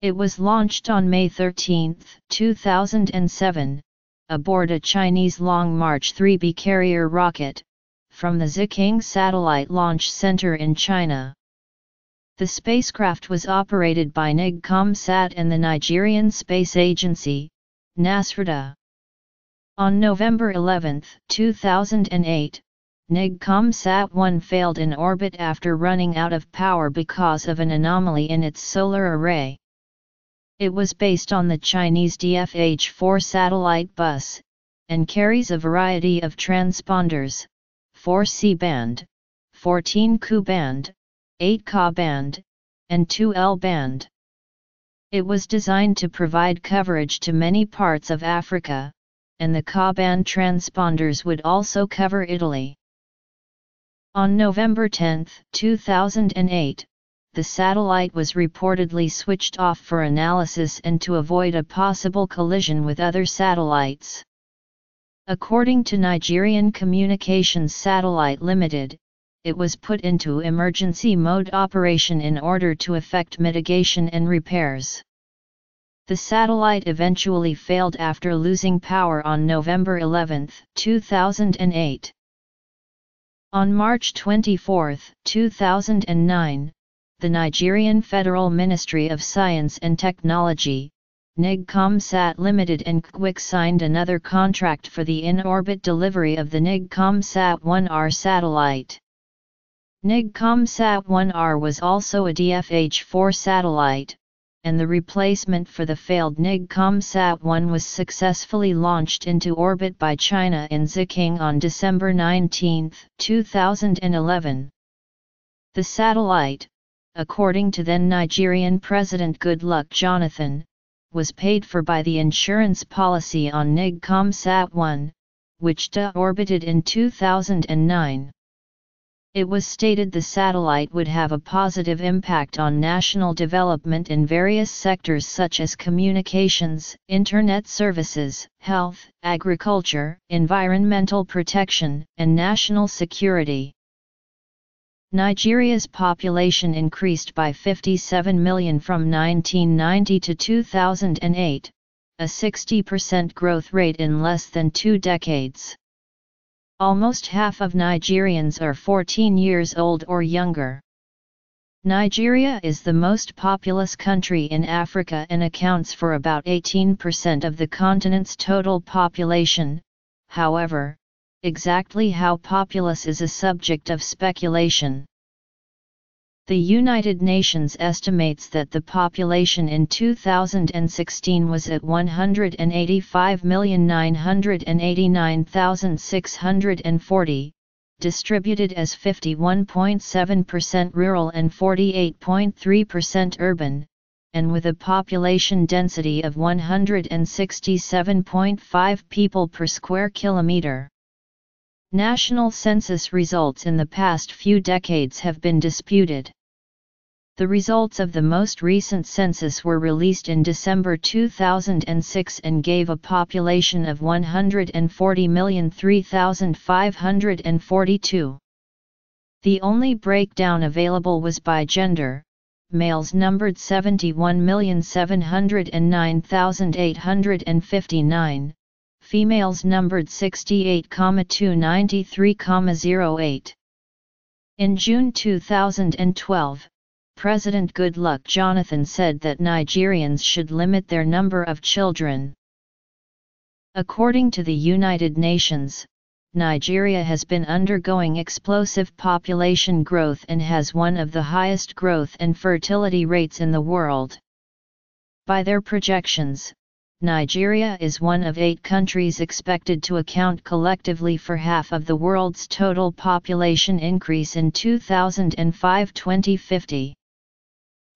It was launched on May 13, 2007, aboard a Chinese Long March 3B carrier rocket, from the Xichang Satellite Launch Center in China. The spacecraft was operated by NIGCOMSAT and the Nigerian Space Agency, NASRDA. On November 11, 2008, NIGCOMSAT-1 failed in orbit after running out of power because of an anomaly in its solar array. It was based on the Chinese DFH-4 satellite bus, and carries a variety of transponders, 4 C-band, 14 Ku-band, 8 Ka-band, and 2 L-band. It was designed to provide coverage to many parts of Africa, and the Ka-band transponders would also cover Italy. On November 10, 2008, the satellite was reportedly switched off for analysis and to avoid a possible collision with other satellites. According to Nigerian Communications Satellite Limited, it was put into emergency mode operation in order to effect mitigation and repairs. The satellite eventually failed after losing power on November 11, 2008. On March 24, 2009, the Nigerian Federal Ministry of Science and Technology, NIGCOMSAT Limited and CWIC signed another contract for the in-orbit delivery of the NIGCOMSAT-1R satellite. NIGCOMSAT-1R was also a DFH-4 satellite, and the replacement for the failed NIGCOMSAT-1 was successfully launched into orbit by China in Xichang on December 19, 2011. The satellite, according to then Nigerian President Goodluck Jonathan, was paid for by the insurance policy on NIGCOMSAT-1, which de-orbited in 2009. It was stated the satellite would have a positive impact on national development in various sectors such as communications, internet services, health, agriculture, environmental protection, and national security. Nigeria's population increased by 57 million from 1990 to 2008, a 60% growth rate in less than two decades. Almost half of Nigerians are 14 years old or younger. Nigeria is the most populous country in Africa and accounts for about 18% of the continent's total population, however, exactly how populous is a subject of speculation. The United Nations estimates that the population in 2016 was at 185,989,640, distributed as 51.7% rural and 48.3% urban, and with a population density of 167.5 people per square kilometer. National census results in the past few decades have been disputed. The results of the most recent census were released in December 2006 and gave a population of 140,003,542. The only breakdown available was by gender, males numbered 71,709,859, females numbered 68,293,08. In June 2012, President Goodluck Jonathan said that Nigerians should limit their number of children. According to the United Nations, Nigeria has been undergoing explosive population growth and has one of the highest growth and fertility rates in the world. By their projections, Nigeria is one of eight countries expected to account collectively for half of the world's total population increase in 2005-2050.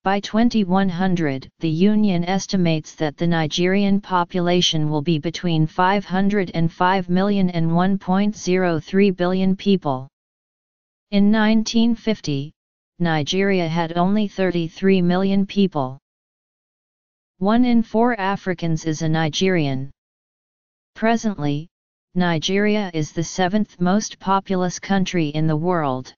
By 2100, the Union estimates that the Nigerian population will be between 505 million and 1.03 billion people. In 1950, Nigeria had only 33 million people. One in four Africans is a Nigerian. Presently, Nigeria is the seventh most populous country in the world.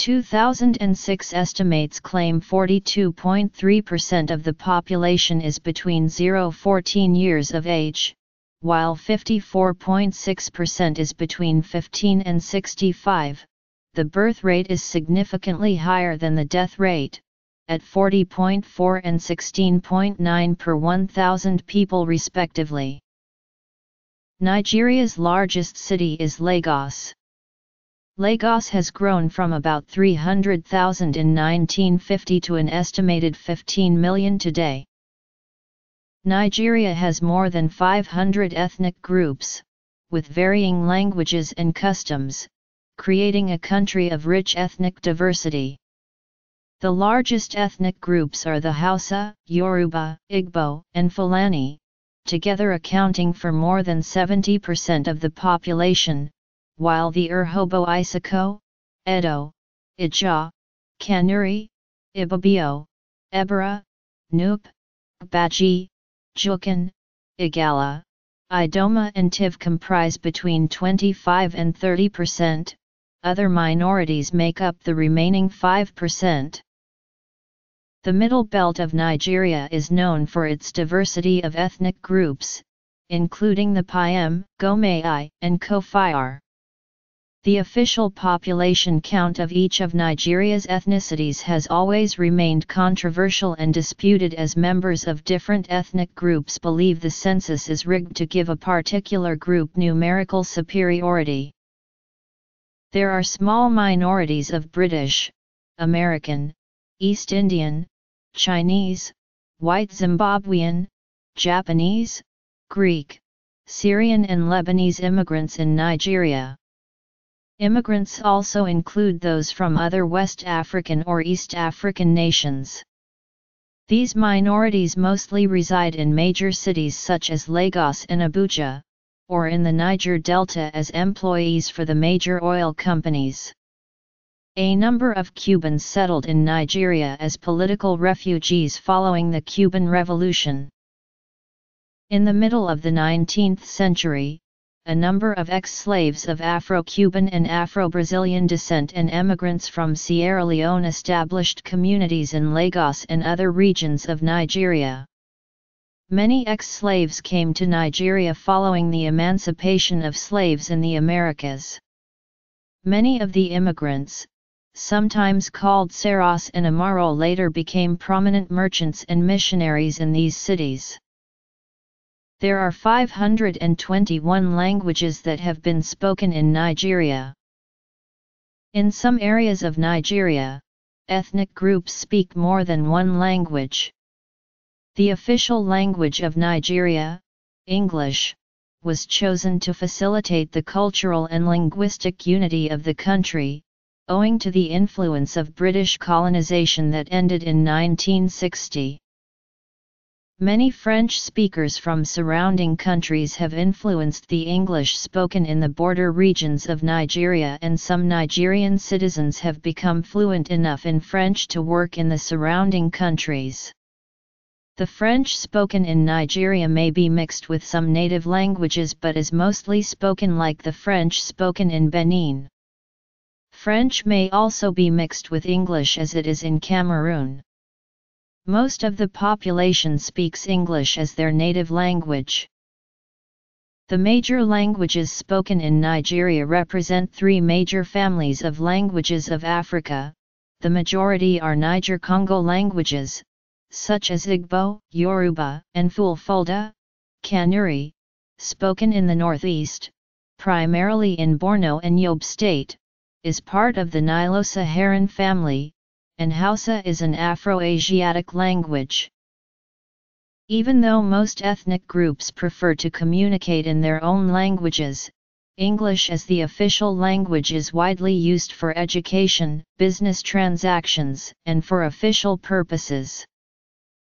2006 estimates claim 42.3% of the population is between 0-14 years of age, while 54.6% is between 15 and 65. The birth rate is significantly higher than the death rate, at 40.4 and 16.9 per 1,000 people respectively. Nigeria's largest city is Lagos. Lagos has grown from about 300,000 in 1950 to an estimated 15 million today. Nigeria has more than 500 ethnic groups, with varying languages and customs, creating a country of rich ethnic diversity. The largest ethnic groups are the Hausa, Yoruba, Igbo, and Fulani, together accounting for more than 70% of the population, while the Urhobo Isiko, Edo, Ijaw, Kanuri, Ibibio, Ebira, Nupe, Gbagyi, Jukun, Igala, Idoma and Tiv comprise between 25 and 30%, other minorities make up the remaining 5%. The middle belt of Nigeria is known for its diversity of ethnic groups, including the Pyem, Goemai, and Kofyar. The official population count of each of Nigeria's ethnicities has always remained controversial and disputed as members of different ethnic groups believe the census is rigged to give a particular group numerical superiority. There are small minorities of British, American, East Indian, Chinese, White Zimbabwean, Japanese, Greek, Syrian and Lebanese immigrants in Nigeria. Immigrants also include those from other West African or East African nations. These minorities mostly reside in major cities such as Lagos and Abuja, or in the Niger Delta as employees for the major oil companies. A number of Cubans settled in Nigeria as political refugees following the Cuban Revolution. In the middle of the 19th century, a number of ex-slaves of Afro-Cuban and Afro-Brazilian descent and emigrants from Sierra Leone established communities in Lagos and other regions of Nigeria. Many ex-slaves came to Nigeria following the emancipation of slaves in the Americas. Many of the immigrants, sometimes called Saros and Amaro later became prominent merchants and missionaries in these cities. There are 521 languages that have been spoken in Nigeria. In some areas of Nigeria, ethnic groups speak more than one language. The official language of Nigeria, English, was chosen to facilitate the cultural and linguistic unity of the country, owing to the influence of British colonization that ended in 1960. Many French speakers from surrounding countries have influenced the English spoken in the border regions of Nigeria and some Nigerian citizens have become fluent enough in French to work in the surrounding countries. The French spoken in Nigeria may be mixed with some native languages but is mostly spoken like the French spoken in Benin. French may also be mixed with English as it is in Cameroon. Most of the population speaks English as their native language. The major languages spoken in Nigeria represent three major families of languages of Africa, the majority are Niger-Congo languages, such as Igbo, Yoruba, and Fulfulde, Kanuri, spoken in the northeast, primarily in Borno and Yobe state, is part of the Nilo-Saharan family, and Hausa is an Afro-Asiatic language. Even though most ethnic groups prefer to communicate in their own languages, English as the official language is widely used for education, business transactions, and for official purposes.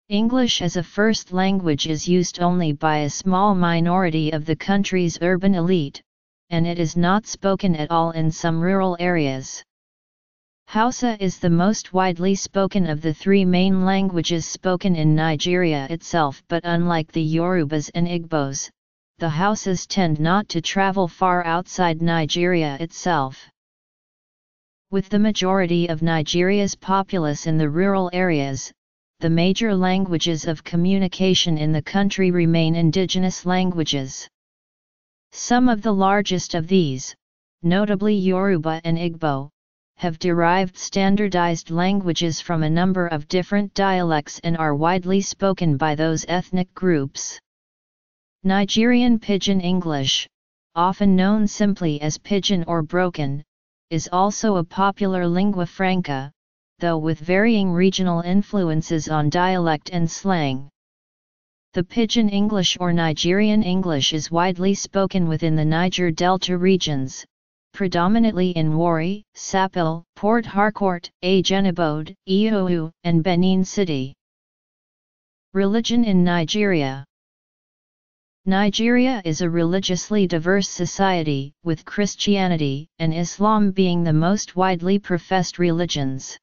English as a first language is used only by a small minority of the country's urban elite, and it is not spoken at all in some rural areas. Hausa is the most widely spoken of the three main languages spoken in Nigeria itself but unlike the Yorubas and Igbos, the Hausas tend not to travel far outside Nigeria itself. With the majority of Nigeria's populace in the rural areas, the major languages of communication in the country remain indigenous languages. Some of the largest of these, notably Yoruba and Igbo, have derived standardized languages from a number of different dialects and are widely spoken by those ethnic groups. Nigerian Pidgin English, often known simply as Pidgin or Broken, is also a popular lingua franca, though with varying regional influences on dialect and slang. The Pidgin English or Nigerian English is widely spoken within the Niger Delta regions, predominantly in Warri, Sapele, Port Harcourt, Agenebode, Ewu, and Benin City. Religion in Nigeria Nigeria is a religiously diverse society, with Christianity and Islam being the most widely professed religions.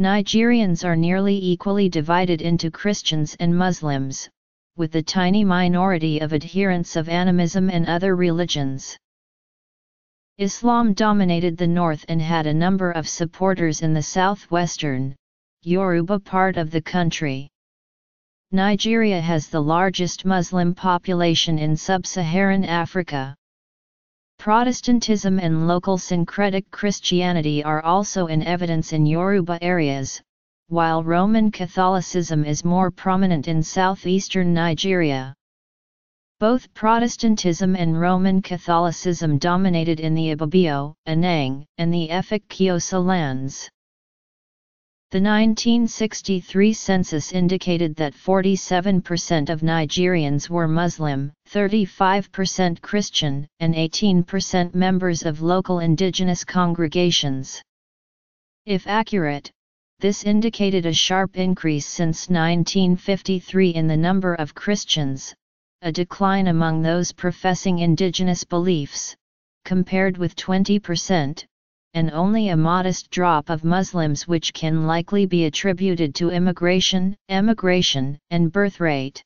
Nigerians are nearly equally divided into Christians and Muslims, with a tiny minority of adherents of animism and other religions. Islam dominated the north and had a number of supporters in the southwestern, Yoruba part of the country. Nigeria has the largest Muslim population in sub-Saharan Africa. Protestantism and local syncretic Christianity are also in evidence in Yoruba areas, while Roman Catholicism is more prominent in southeastern Nigeria. Both Protestantism and Roman Catholicism dominated in the Ibibio, Anang, and the Efik Kiosa lands. The 1963 census indicated that 47% of Nigerians were Muslim, 35% Christian, and 18% members of local indigenous congregations. If accurate, this indicated a sharp increase since 1953 in the number of Christians, a decline among those professing indigenous beliefs, compared with 20%, and only a modest drop of Muslims which can likely be attributed to immigration, emigration, and birth rate.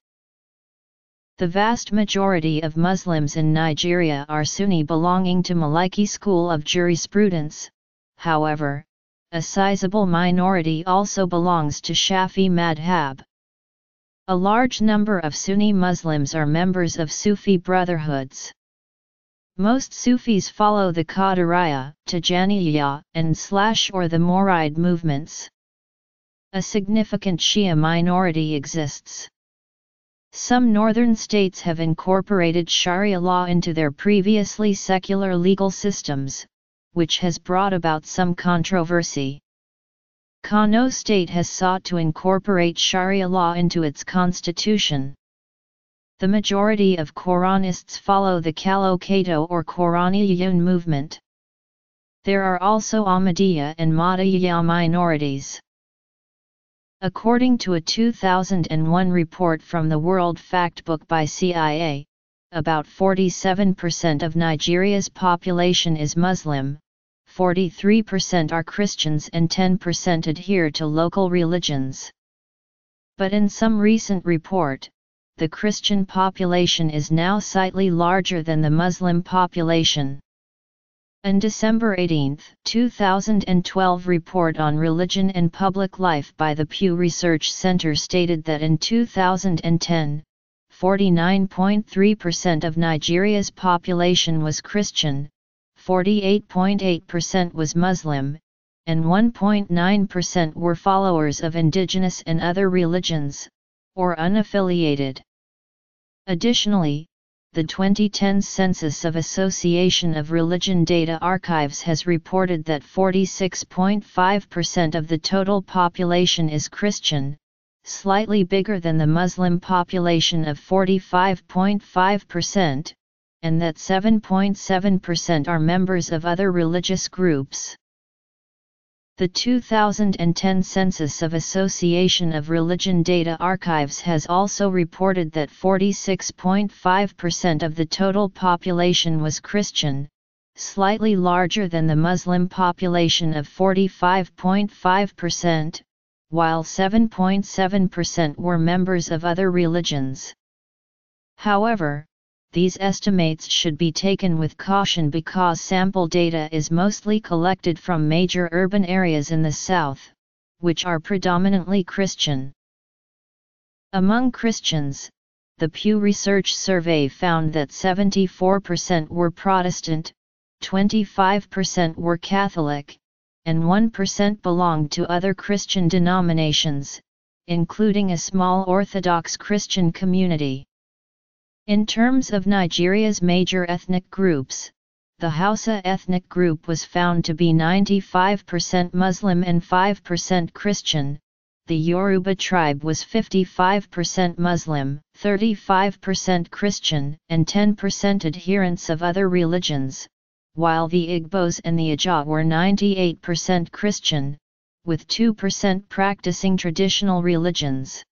The vast majority of Muslims in Nigeria are Sunni belonging to Maliki school of jurisprudence, however, a sizable minority also belongs to Shafi madhab. A large number of Sunni Muslims are members of Sufi brotherhoods. Most Sufis follow the Qadiriyya, Tijaniyya, and Slash or the Mouride movements. A significant Shia minority exists. Some northern states have incorporated Sharia law into their previously secular legal systems, which has brought about some controversy. Kano state has sought to incorporate Sharia law into its constitution. The majority of Quranists follow the Kalo or Quraniyun movement. There are also Ahmadiyya and Mahdiyya minorities. According to a 2001 report from the World Factbook by CIA, about 47% of Nigeria's population is Muslim, 43% are Christians and 10% adhere to local religions. But in some recent report, the Christian population is now slightly larger than the Muslim population. An December 18, 2012 report on religion and public life by the Pew Research Center stated that in 2010, 49.3% of Nigeria's population was Christian, 48.8% was Muslim, and 1.9% were followers of indigenous and other religions, or unaffiliated. Additionally, the 2010 Census of Association of Religion Data Archives has reported that 46.5% of the total population is Christian, slightly bigger than the Muslim population of 45.5%, and that 7.7% are members of other religious groups. The 2010 Census of Association of Religion Data Archives has also reported that 46.5% of the total population was Christian, slightly larger than the Muslim population of 45.5%, while 7.7% were members of other religions. However, these estimates should be taken with caution because sample data is mostly collected from major urban areas in the South, which are predominantly Christian. Among Christians, the Pew Research Survey found that 74% were Protestant, 25% were Catholic, and 1% belonged to other Christian denominations, including a small Orthodox Christian community. In terms of Nigeria's major ethnic groups, the Hausa ethnic group was found to be 95% Muslim and 5% Christian, the Yoruba tribe was 55% Muslim, 35% Christian, and 10% adherents of other religions, while the Igbos and the Ijaw were 98% Christian, with 2% practicing traditional religions.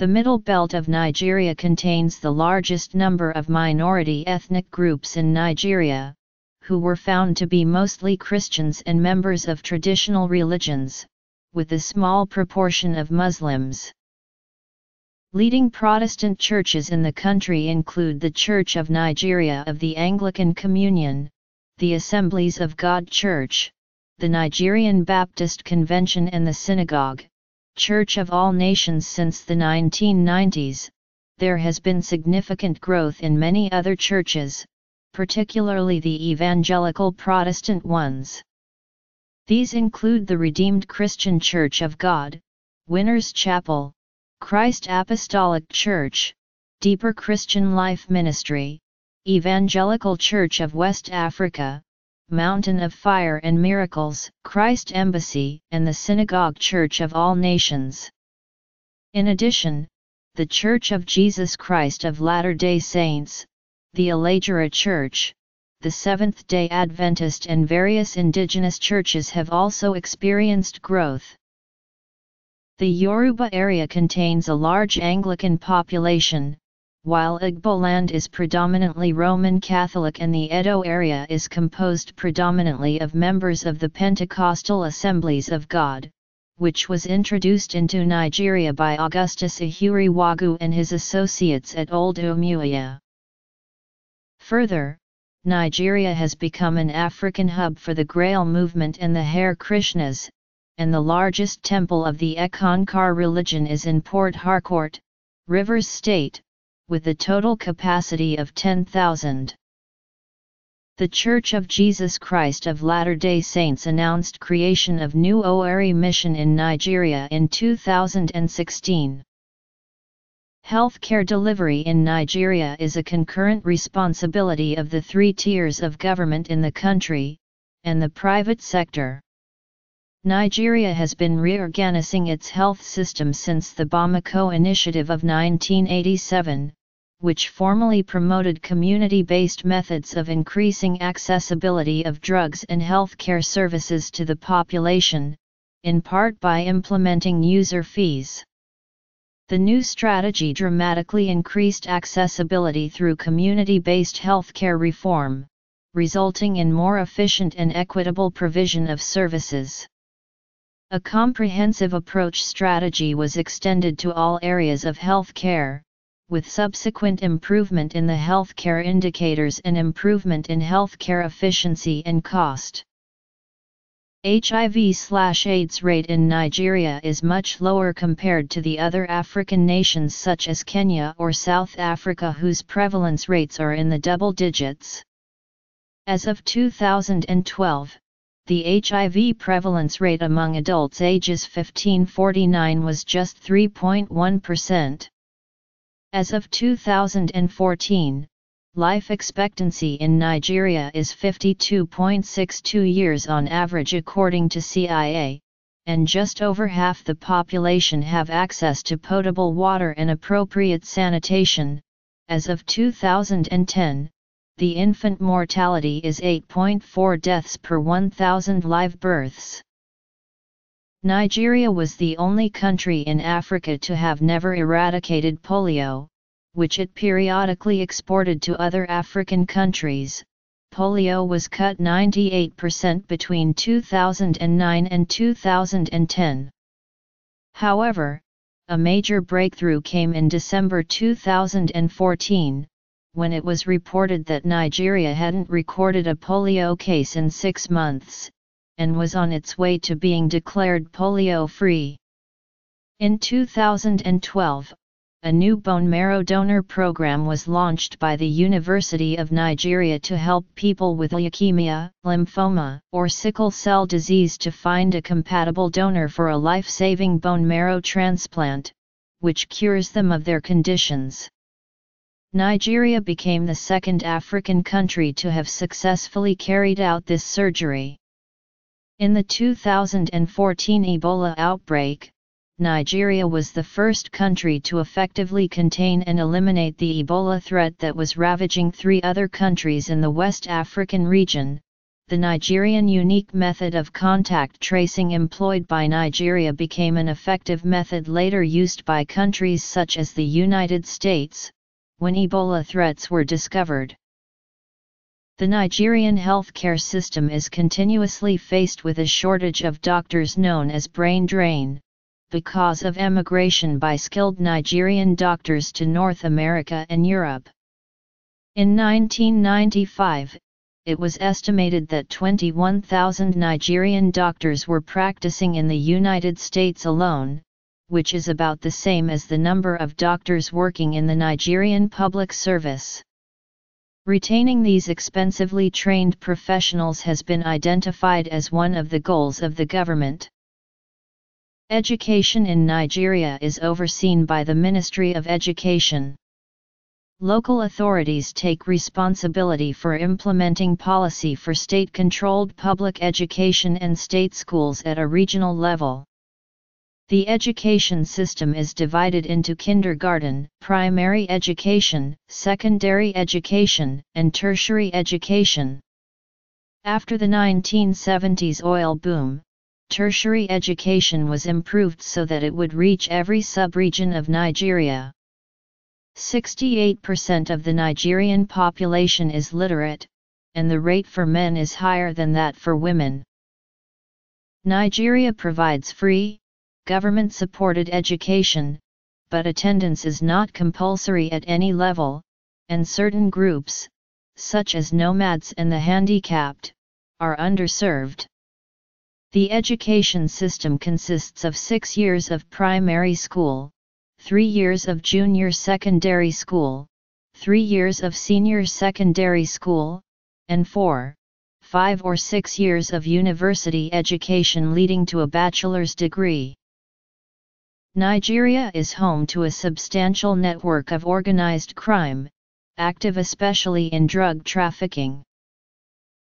The Middle Belt of Nigeria contains the largest number of minority ethnic groups in Nigeria, who were found to be mostly Christians and members of traditional religions, with a small proportion of Muslims. Leading Protestant churches in the country include the Church of Nigeria of the Anglican Communion, the Assemblies of God Church, the Nigerian Baptist Convention and the Synagogue. Church of All Nations since the 1990s, there has been significant growth in many other churches, particularly the evangelical Protestant ones. These include the Redeemed Christian Church of God, Winners Chapel, Christ Apostolic Church, Deeper Christian Life Ministry, Evangelical Church of West Africa, Mountain of Fire and Miracles, Christ Embassy, and the Synagogue Church of All Nations. In addition, the Church of Jesus Christ of Latter-day Saints, the Aladura Church, the Seventh-day Adventist and various indigenous churches have also experienced growth. The Yoruba area contains a large Anglican population, while Igboland is predominantly Roman Catholic and the Edo area is composed predominantly of members of the Pentecostal Assemblies of God, which was introduced into Nigeria by Augustus Ihuriwagu and his associates at Old Umuahia. Further, Nigeria has become an African hub for the Grail movement and the Hare Krishnas, and the largest temple of the Eckankar religion is in Port Harcourt, Rivers State, with a total capacity of 10,000. The Church of Jesus Christ of Latter-day Saints announced creation of new Owerri mission in Nigeria in 2016. Healthcare delivery in Nigeria is a concurrent responsibility of the three tiers of government in the country, and the private sector. Nigeria has been reorganizing its health system since the Bamako Initiative of 1987, which formally promoted community-based methods of increasing accessibility of drugs and healthcare services to the population, in part by implementing user fees. The new strategy dramatically increased accessibility through community-based healthcare reform, resulting in more efficient and equitable provision of services. A comprehensive approach strategy was extended to all areas of healthcare, with subsequent improvement in the healthcare indicators and improvement in healthcare efficiency and cost. HIV/AIDS rate in Nigeria is much lower compared to the other African nations such as Kenya or South Africa whose prevalence rates are in the double digits. As of 2012, the HIV prevalence rate among adults ages 15-49 was just 3.1%. As of 2014, life expectancy in Nigeria is 52.62 years on average according to CIA, and just over half the population have access to potable water and appropriate sanitation. As of 2010, the infant mortality is 8.4 deaths per 1,000 live births. Nigeria was the only country in Africa to have never eradicated polio, which it periodically exported to other African countries. Polio was cut 98% between 2009 and 2010. However, a major breakthrough came in December 2014, when it was reported that Nigeria hadn't recorded a polio case in six months, and was on its way to being declared polio-free. In 2012, a new bone marrow donor program was launched by the University of Nigeria to help people with leukemia, lymphoma, or sickle cell disease to find a compatible donor for a life-saving bone marrow transplant, which cures them of their conditions. Nigeria became the second African country to have successfully carried out this surgery. In the 2014 Ebola outbreak, Nigeria was the first country to effectively contain and eliminate the Ebola threat that was ravaging three other countries in the West African region. The Nigerian unique method of contact tracing employed by Nigeria became an effective method later used by countries such as the United States, when Ebola threats were discovered. The Nigerian healthcare system is continuously faced with a shortage of doctors known as brain drain, because of emigration by skilled Nigerian doctors to North America and Europe. In 1995, it was estimated that 21,000 Nigerian doctors were practicing in the United States alone, which is about the same as the number of doctors working in the Nigerian public service. Retaining these expensively trained professionals has been identified as one of the goals of the government. Education in Nigeria is overseen by the Ministry of Education. Local authorities take responsibility for implementing policy for state-controlled public education and state schools at a regional level. The education system is divided into kindergarten, primary education, secondary education, and tertiary education. After the 1970s oil boom, tertiary education was improved so that it would reach every subregion of Nigeria. 68% of the Nigerian population is literate, and the rate for men is higher than that for women. Nigeria provides free, government-supported education, but attendance is not compulsory at any level, and certain groups, such as nomads and the handicapped, are underserved. The education system consists of six years of primary school, three years of junior secondary school, three years of senior secondary school, and four, five or six years of university education leading to a bachelor's degree. Nigeria is home to a substantial network of organized crime, active especially in drug trafficking.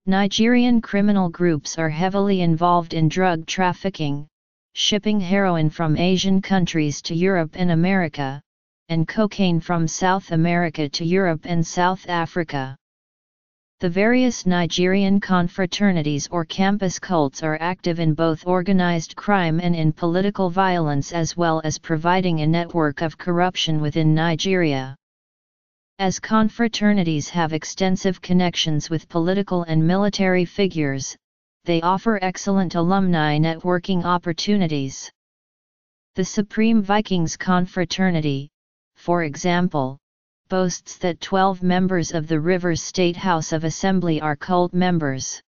Nigerian criminal groups are heavily involved in drug trafficking, shipping heroin from Asian countries to Europe and America, and cocaine from South America to Europe and South Africa. The various Nigerian confraternities or campus cults are active in both organized crime and in political violence as well as providing a network of corruption within Nigeria. As confraternities have extensive connections with political and military figures, they offer excellent alumni networking opportunities. The Supreme Vikings Confraternity, for example, boasts that 12 members of the Rivers State House of Assembly are cult members.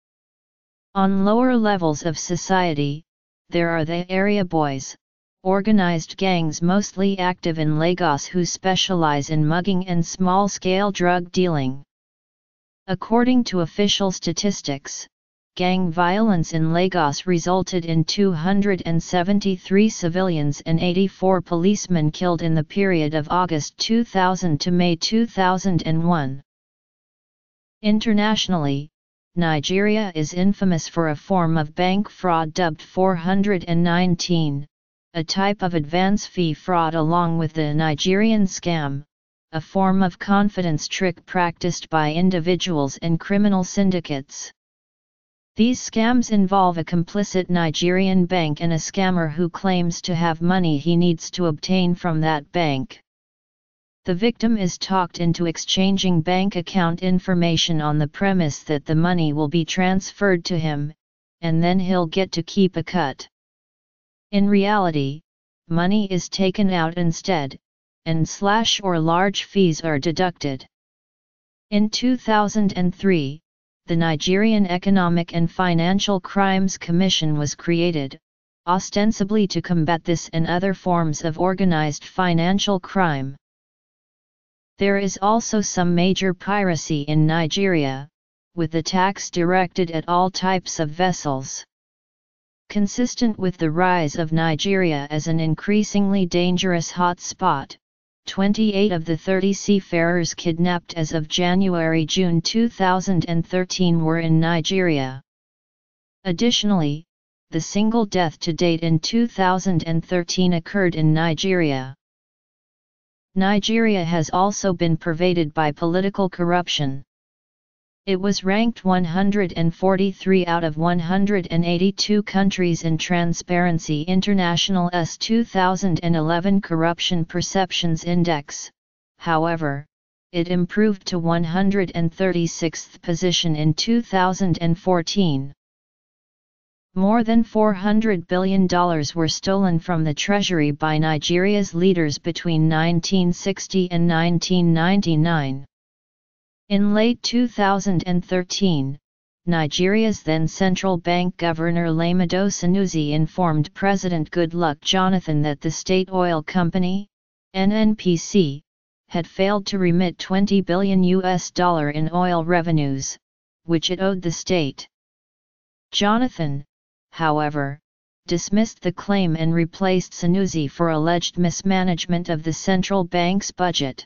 On lower levels of society, there are the area boys, organized gangs mostly active in Lagos who specialize in mugging and small-scale drug dealing. According to official statistics, gang violence in Lagos resulted in 273 civilians and 84 policemen killed in the period of August 2000 to May 2001. Internationally, Nigeria is infamous for a form of bank fraud dubbed 419, a type of advance fee fraud along with the Nigerian scam, a form of confidence trick practiced by individuals and criminal syndicates. These scams involve a complicit Nigerian bank and a scammer who claims to have money he needs to obtain from that bank. The victim is talked into exchanging bank account information on the premise that the money will be transferred to him, and then he'll get to keep a cut. In reality, money is taken out instead, and slash or large fees are deducted. In 2003, the Nigerian Economic and Financial Crimes Commission was created, ostensibly to combat this and other forms of organized financial crime. There is also some major piracy in Nigeria, with the tax directed at all types of vessels. Consistent with the rise of Nigeria as an increasingly dangerous hotspot, 28 of the 30 seafarers kidnapped as of January-June 2013 were in Nigeria. Additionally, the single death to date in 2013 occurred in Nigeria. Nigeria has also been pervaded by political corruption. It was ranked 143 out of 182 countries in Transparency International's 2011 Corruption Perceptions Index, however, it improved to 136th position in 2014. More than $400 billion were stolen from the treasury by Nigeria's leaders between 1960 and 1999. In late 2013, Nigeria's then central bank governor Lamido Sanusi informed President Goodluck Jonathan that the state oil company, NNPC, had failed to remit 20 billion US dollar in oil revenues, which it owed the state. Jonathan, however, dismissed the claim and replaced Sanusi for alleged mismanagement of the central bank's budget.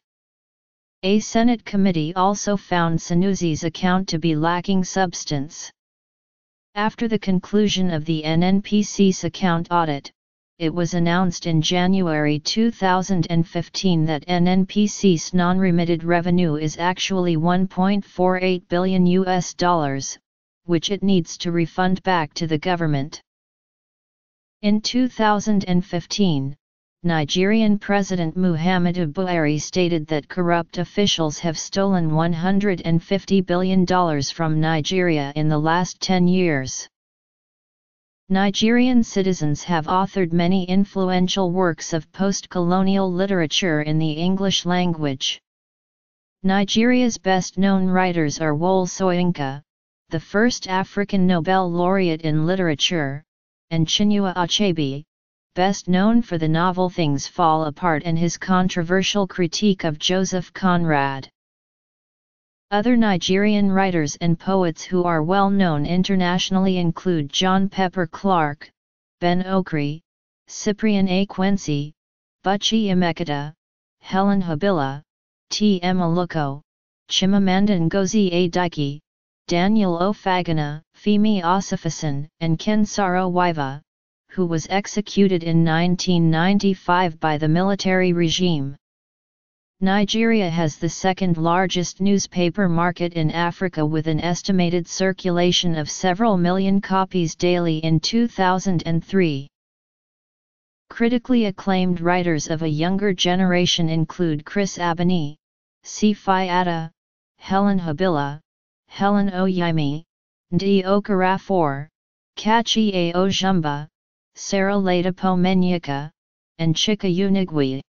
A Senate committee also found Sanusi's account to be lacking substance. After the conclusion of the NNPC's account audit, it was announced in January 2015 that NNPC's non-remitted revenue is actually 1.48 billion US dollars, which it needs to refund back to the government. In 2015, Nigerian President Muhammadu Buhari stated that corrupt officials have stolen $150 billion from Nigeria in the last 10 years. Nigerian citizens have authored many influential works of post-colonial literature in the English language. Nigeria's best-known writers are Wole Soyinka, the first African Nobel laureate in literature, and Chinua Achebe, best known for the novel Things Fall Apart and his controversial critique of Joseph Conrad. Other Nigerian writers and poets who are well known internationally include John Pepper Clark, Ben Okri, Cyprian Ekwensi, Buchi Emecheta, Helon Habila, T. M. Aluko, Chimamanda Ngozi Adichie, Daniel O. Fagunwa, Femi Osofisan, and Ken Saro-Wiwa, who was executed in 1995 by the military regime. Nigeria has the second largest newspaper market in Africa with an estimated circulation of several million copies daily in 2003. Critically acclaimed writers of a younger generation include Chris Abani, Sefi Atta, Helon Habila, Helen Oyeyemi, Nnedi Okorafor, Kachi Ozumba, Sarah Ladipo Manyika, and Chika Unigwe.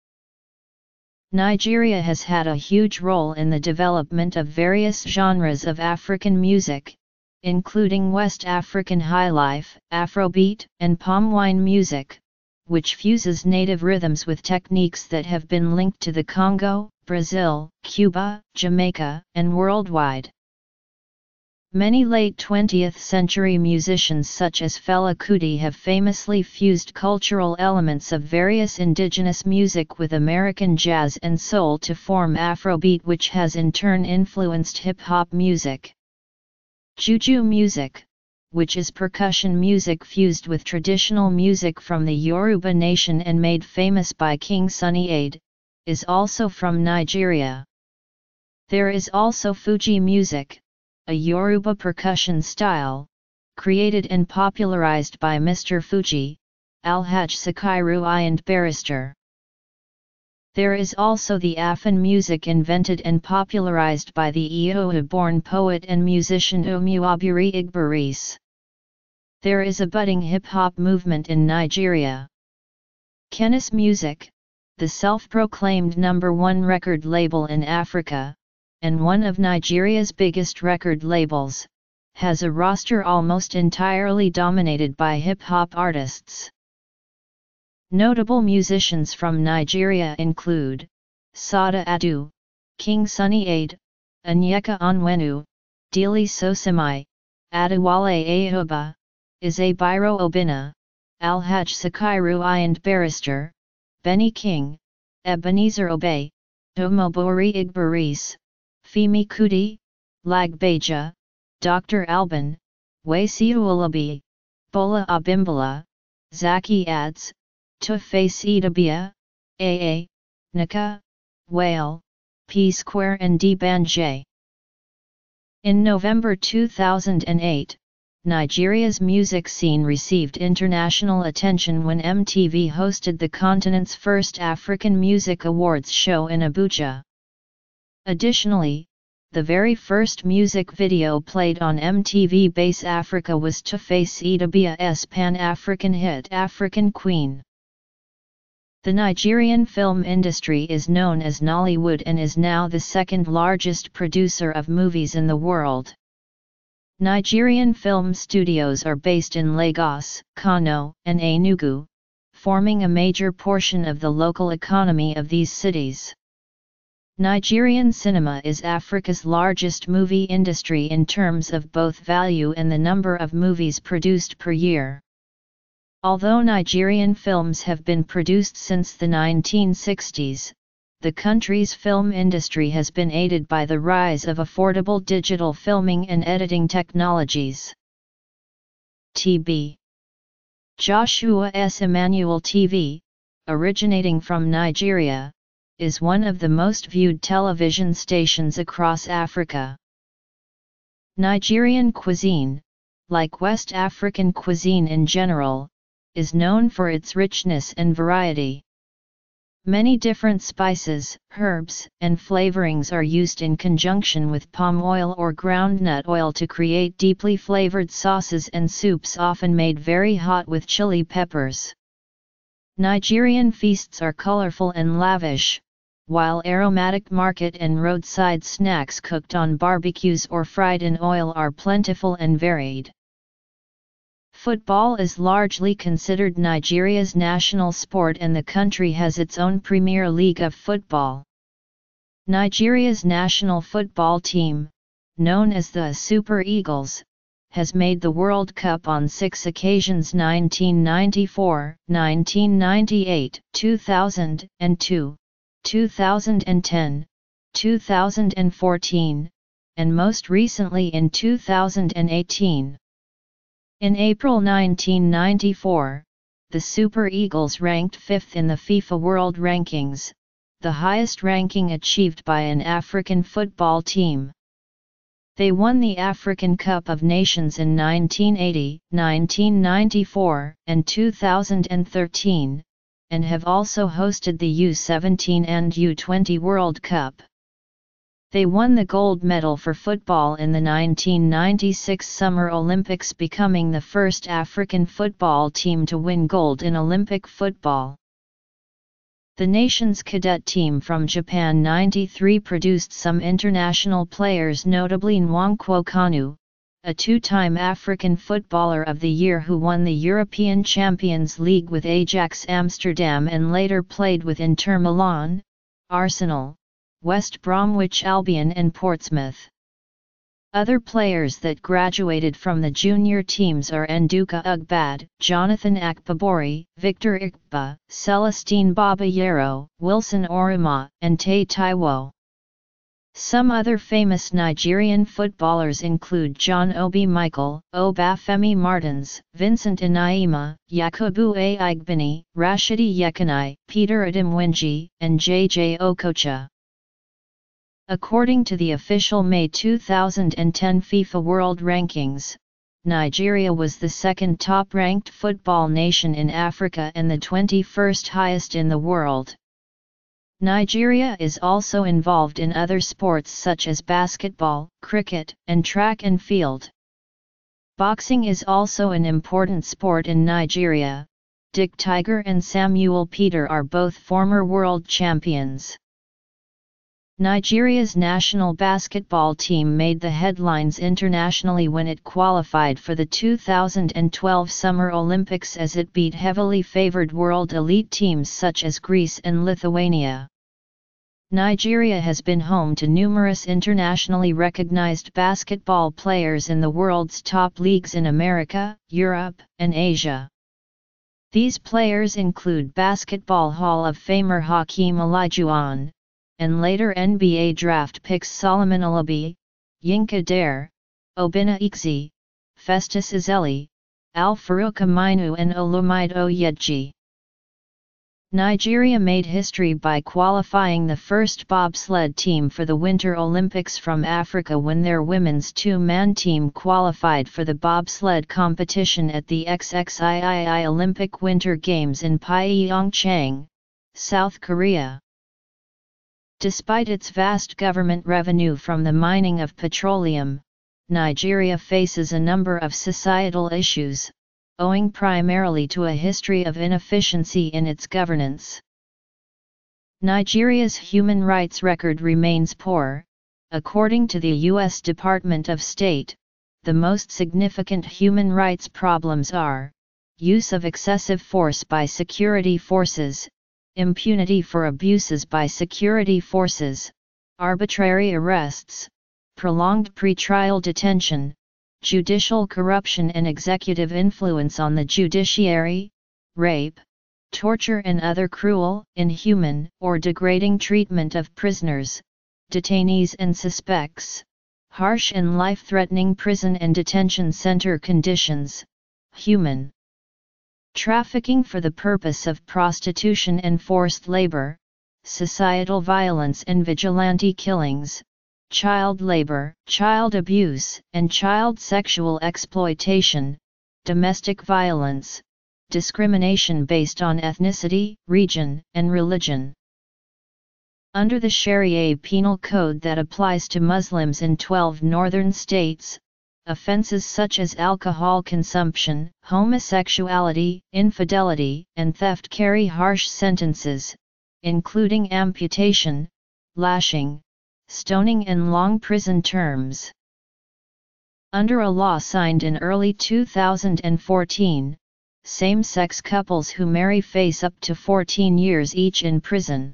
Nigeria has had a huge role in the development of various genres of African music, including West African highlife, Afrobeat, and palm wine music, which fuses native rhythms with techniques that have been linked to the Congo, Brazil, Cuba, Jamaica, and worldwide. Many late 20th century musicians such as Fela Kuti have famously fused cultural elements of various indigenous music with American jazz and soul to form Afrobeat which has in turn influenced hip-hop music. Juju music, which is percussion music fused with traditional music from the Yoruba nation and made famous by King Sunny Ade, is also from Nigeria. There is also Fuji music, a Yoruba percussion style, created and popularized by Mr. Fuji, Alhaj Sikiru and Barrister. There is also the Afan music invented and popularized by the Ijoa-born poet and musician Umuaburi Igbaris. There is a budding hip-hop movement in Nigeria. Kennis Music, the self-proclaimed number one record label in Africa, and one of Nigeria's biggest record labels, has a roster almost entirely dominated by hip-hop artists. Notable musicians from Nigeria include Sade Adu, King Sunny Ade, Onyeka Onwenu, Dele Sosimi, Adewale Ayuba, Biro Obinna, Alhaj Sikiru I and Barrister, Benny King, Ebenezer Obey, Omobori Igbaris, Femi Kuti, Lagbaja, Dr. Alban, Wasiu Bola Abimbola, Zaki Adze, Tuface Idibia, AA, Nneka, Wale, P Square and D'banj. In November 2008, Nigeria's music scene received international attention when MTV hosted the continent's first African Music Awards show in Abuja. Additionally, the very first music video played on MTV Base Africa was Tuface Idibia's Pan-African hit African Queen. The Nigerian film industry is known as Nollywood and is now the second largest producer of movies in the world. Nigerian film studios are based in Lagos, Kano, and Enugu, forming a major portion of the local economy of these cities. Nigerian cinema is Africa's largest movie industry in terms of both value and the number of movies produced per year. Although Nigerian films have been produced since the 1960s, the country's film industry has been aided by the rise of affordable digital filming and editing technologies. TB Joshua's Emmanuel TV, originating from Nigeria, is one of the most viewed television stations across Africa. Nigerian cuisine, like West African cuisine in general, is known for its richness and variety. Many different spices, herbs, and flavorings are used in conjunction with palm oil or groundnut oil to create deeply flavored sauces and soups often made very hot with chili peppers. Nigerian feasts are colorful and lavish, while aromatic market and roadside snacks cooked on barbecues or fried in oil are plentiful and varied. Football is largely considered Nigeria's national sport and the country has its own Premier League of football. Nigeria's national football team, known as the Super Eagles, has made the World Cup on six occasions 1994, 1998, 2002, 2010, 2014, and most recently in 2018. In April 1994, the Super Eagles ranked fifth in the FIFA World Rankings, the highest ranking achieved by an African football team. They won the African Cup of Nations in 1980, 1994, and 2013, and have also hosted the U17 and U20 World Cup. They won the gold medal for football in the 1996 Summer Olympics becoming the first African football team to win gold in Olympic football. The nation's cadet team from Japan 93 produced some international players notably Nwankwo Kanu, a two-time African Footballer of the Year who won the European Champions League with Ajax Amsterdam and later played with Inter Milan, Arsenal, West Bromwich Albion and Portsmouth. Other players that graduated from the junior teams are Nduka Ugbade, Jonathan Akpoborie, Victor Ikpa, Celestine Babayaro, Wilson Oruma, and Taye Taiwo. Some other famous Nigerian footballers include John Obi Mikel, Obafemi Martins, Vincent Enyeama, Yakubu Aiyegbeni, Rashidi Yekini, Peter Odemwingie, and JJ Okocha. According to the official May 2010 FIFA World Rankings, Nigeria was the second top-ranked football nation in Africa and the 21st highest in the world. Nigeria is also involved in other sports such as basketball, cricket, and track and field. Boxing is also an important sport in Nigeria. Dick Tiger and Samuel Peter are both former world champions. Nigeria's national basketball team made the headlines internationally when it qualified for the 2012 Summer Olympics as it beat heavily favored world elite teams such as Greece and Lithuania. Nigeria has been home to numerous internationally recognized basketball players in the world's top leagues in America, Europe, and Asia. These players include Basketball Hall of Famer Hakeem Olajuwon, and later NBA draft picks Solomon Alabi, Yinka Dare, Obinna Ekezie, Festus Ezeli, Al Farouq Aminu and Olumide Oyedeji. Nigeria made history by qualifying the first bobsled team for the Winter Olympics from Africa when their women's two-man team qualified for the bobsled competition at the XXIII Olympic Winter Games in Pyeongchang, South Korea. Despite its vast government revenue from the mining of petroleum, Nigeria faces a number of societal issues, owing primarily to a history of inefficiency in its governance. Nigeria's human rights record remains poor, according to the U.S. Department of State, the most significant human rights problems are, use of excessive force by security forces, impunity for abuses by security forces, arbitrary arrests, prolonged pretrial detention, judicial corruption and executive influence on the judiciary, rape, torture and other cruel, inhuman, or degrading treatment of prisoners, detainees and suspects, harsh and life-threatening prison and detention center conditions, human trafficking for the purpose of prostitution and forced labor, societal violence and vigilante killings, child labor, child abuse, and child sexual exploitation, domestic violence, discrimination based on ethnicity, region, and religion. Under the Sharia penal code that applies to Muslims in 12 northern states, offenses such as alcohol consumption, homosexuality, infidelity, and theft carry harsh sentences, including amputation, lashing, stoning and long prison terms. Under a law signed in early 2014, same-sex couples who marry face up to 14 years each in prison.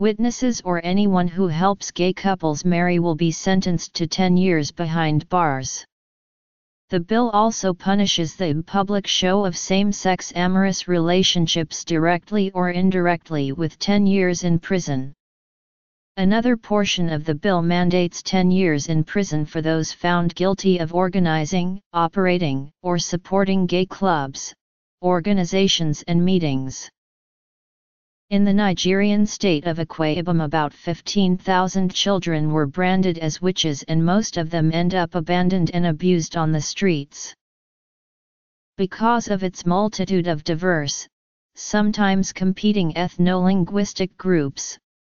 Witnesses or anyone who helps gay couples marry will be sentenced to 10 years behind bars. The bill also punishes the public show of same-sex amorous relationships directly or indirectly with 10 years in prison. Another portion of the bill mandates 10 years in prison for those found guilty of organizing, operating, or supporting gay clubs, organizations and meetings. In the Nigerian state of Akwa Ibom about 15,000 children were branded as witches and most of them end up abandoned and abused on the streets. Because of its multitude of diverse, sometimes competing ethno-linguistic groups,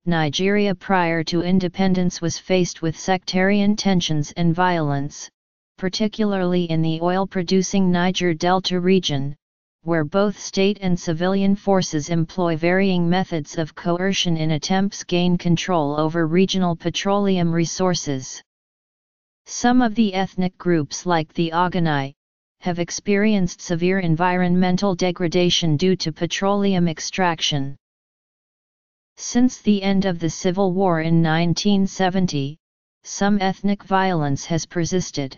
Nigeria prior to independence was faced with sectarian tensions and violence, particularly in the oil-producing Niger Delta region, where both state and civilian forces employ varying methods of coercion in attempts gain control over regional petroleum resources. Some of the ethnic groups like the Ogoni, have experienced severe environmental degradation due to petroleum extraction. Since the end of the Civil War in 1970, some ethnic violence has persisted.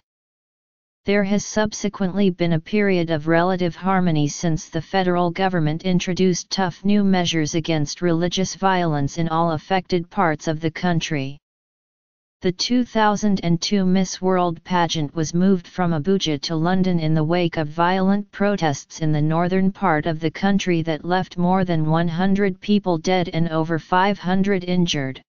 There has subsequently been a period of relative harmony since the federal government introduced tough new measures against religious violence in all affected parts of the country. The 2002 Miss World pageant was moved from Abuja to London in the wake of violent protests in the northern part of the country that left more than 100 people dead and over 500 injured.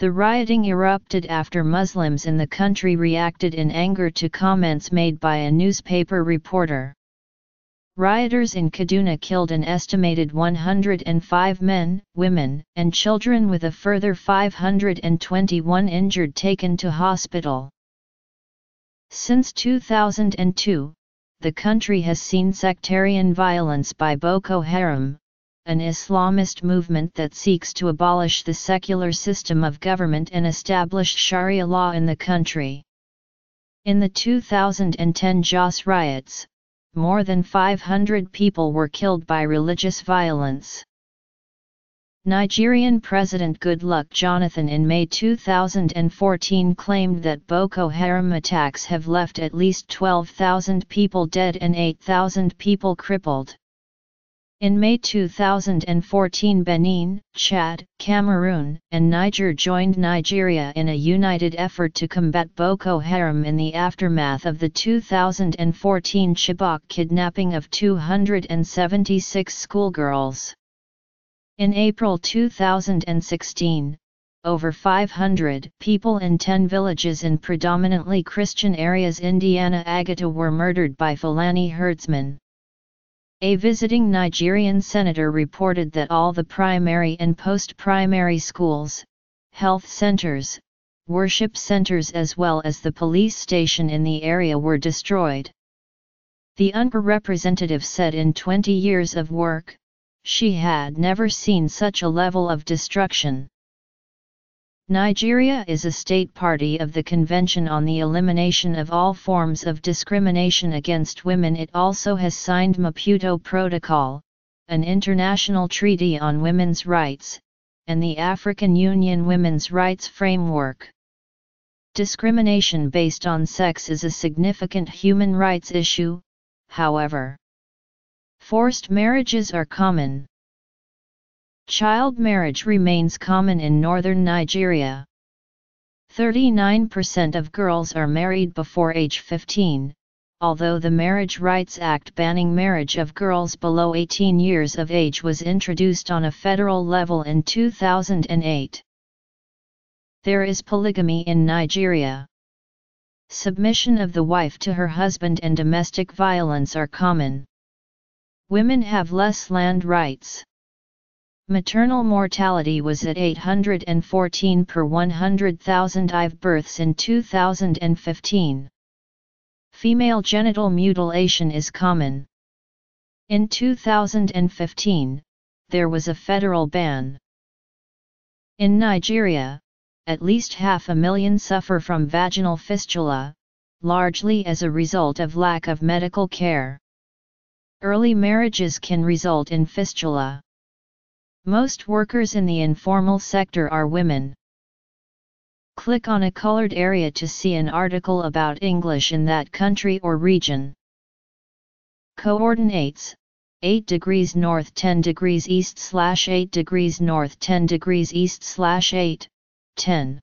The rioting erupted after Muslims in the country reacted in anger to comments made by a newspaper reporter. Rioters in Kaduna killed an estimated 105 men, women, and children with a further 521 injured taken to hospital. Since 2002, the country has seen sectarian violence by Boko Haram, an Islamist movement that seeks to abolish the secular system of government and establish Sharia law in the country. In the 2010 Jos riots, more than 500 people were killed by religious violence. Nigerian President Goodluck Jonathan in May 2014 claimed that Boko Haram attacks have left at least 12,000 people dead and 8,000 people crippled. In May 2014 Benin, Chad, Cameroon, and Niger joined Nigeria in a united effort to combat Boko Haram in the aftermath of the 2014 Chibok kidnapping of 276 schoolgirls. In April 2016, over 500 people in 10 villages in predominantly Christian areas Indiana Agatu were murdered by Fulani herdsmen. A visiting Nigerian senator reported that all the primary and post-primary schools, health centers, worship centers as well as the police station in the area were destroyed. The UNPA representative said in 20 years of work, she had never seen such a level of destruction. Nigeria is a state party of the Convention on the Elimination of All Forms of Discrimination Against Women. It also has signed Maputo Protocol, an international treaty on women's rights, and the African Union Women's Rights Framework. Discrimination based on sex is a significant human rights issue, however. Forced marriages are common. Child marriage remains common in northern Nigeria. 39% of girls are married before age 15, although the Marriage Rights Act banning marriage of girls below 18 years of age was introduced on a federal level in 2008. There is polygamy in Nigeria. Submission of the wife to her husband and domestic violence are common. Women have less land rights. Maternal mortality was at 814 per 100,000 IVE births in 2015. Female genital mutilation is common. In 2015, there was a federal ban. In Nigeria, at least half a million suffer from vaginal fistula, largely as a result of lack of medical care. Early marriages can result in fistula. Most workers in the informal sector are women. Click on a colored area to see an article about English in that country or region. Coordinates 8 degrees north 10 degrees east slash 8 degrees north 10 degrees east slash 8, 10.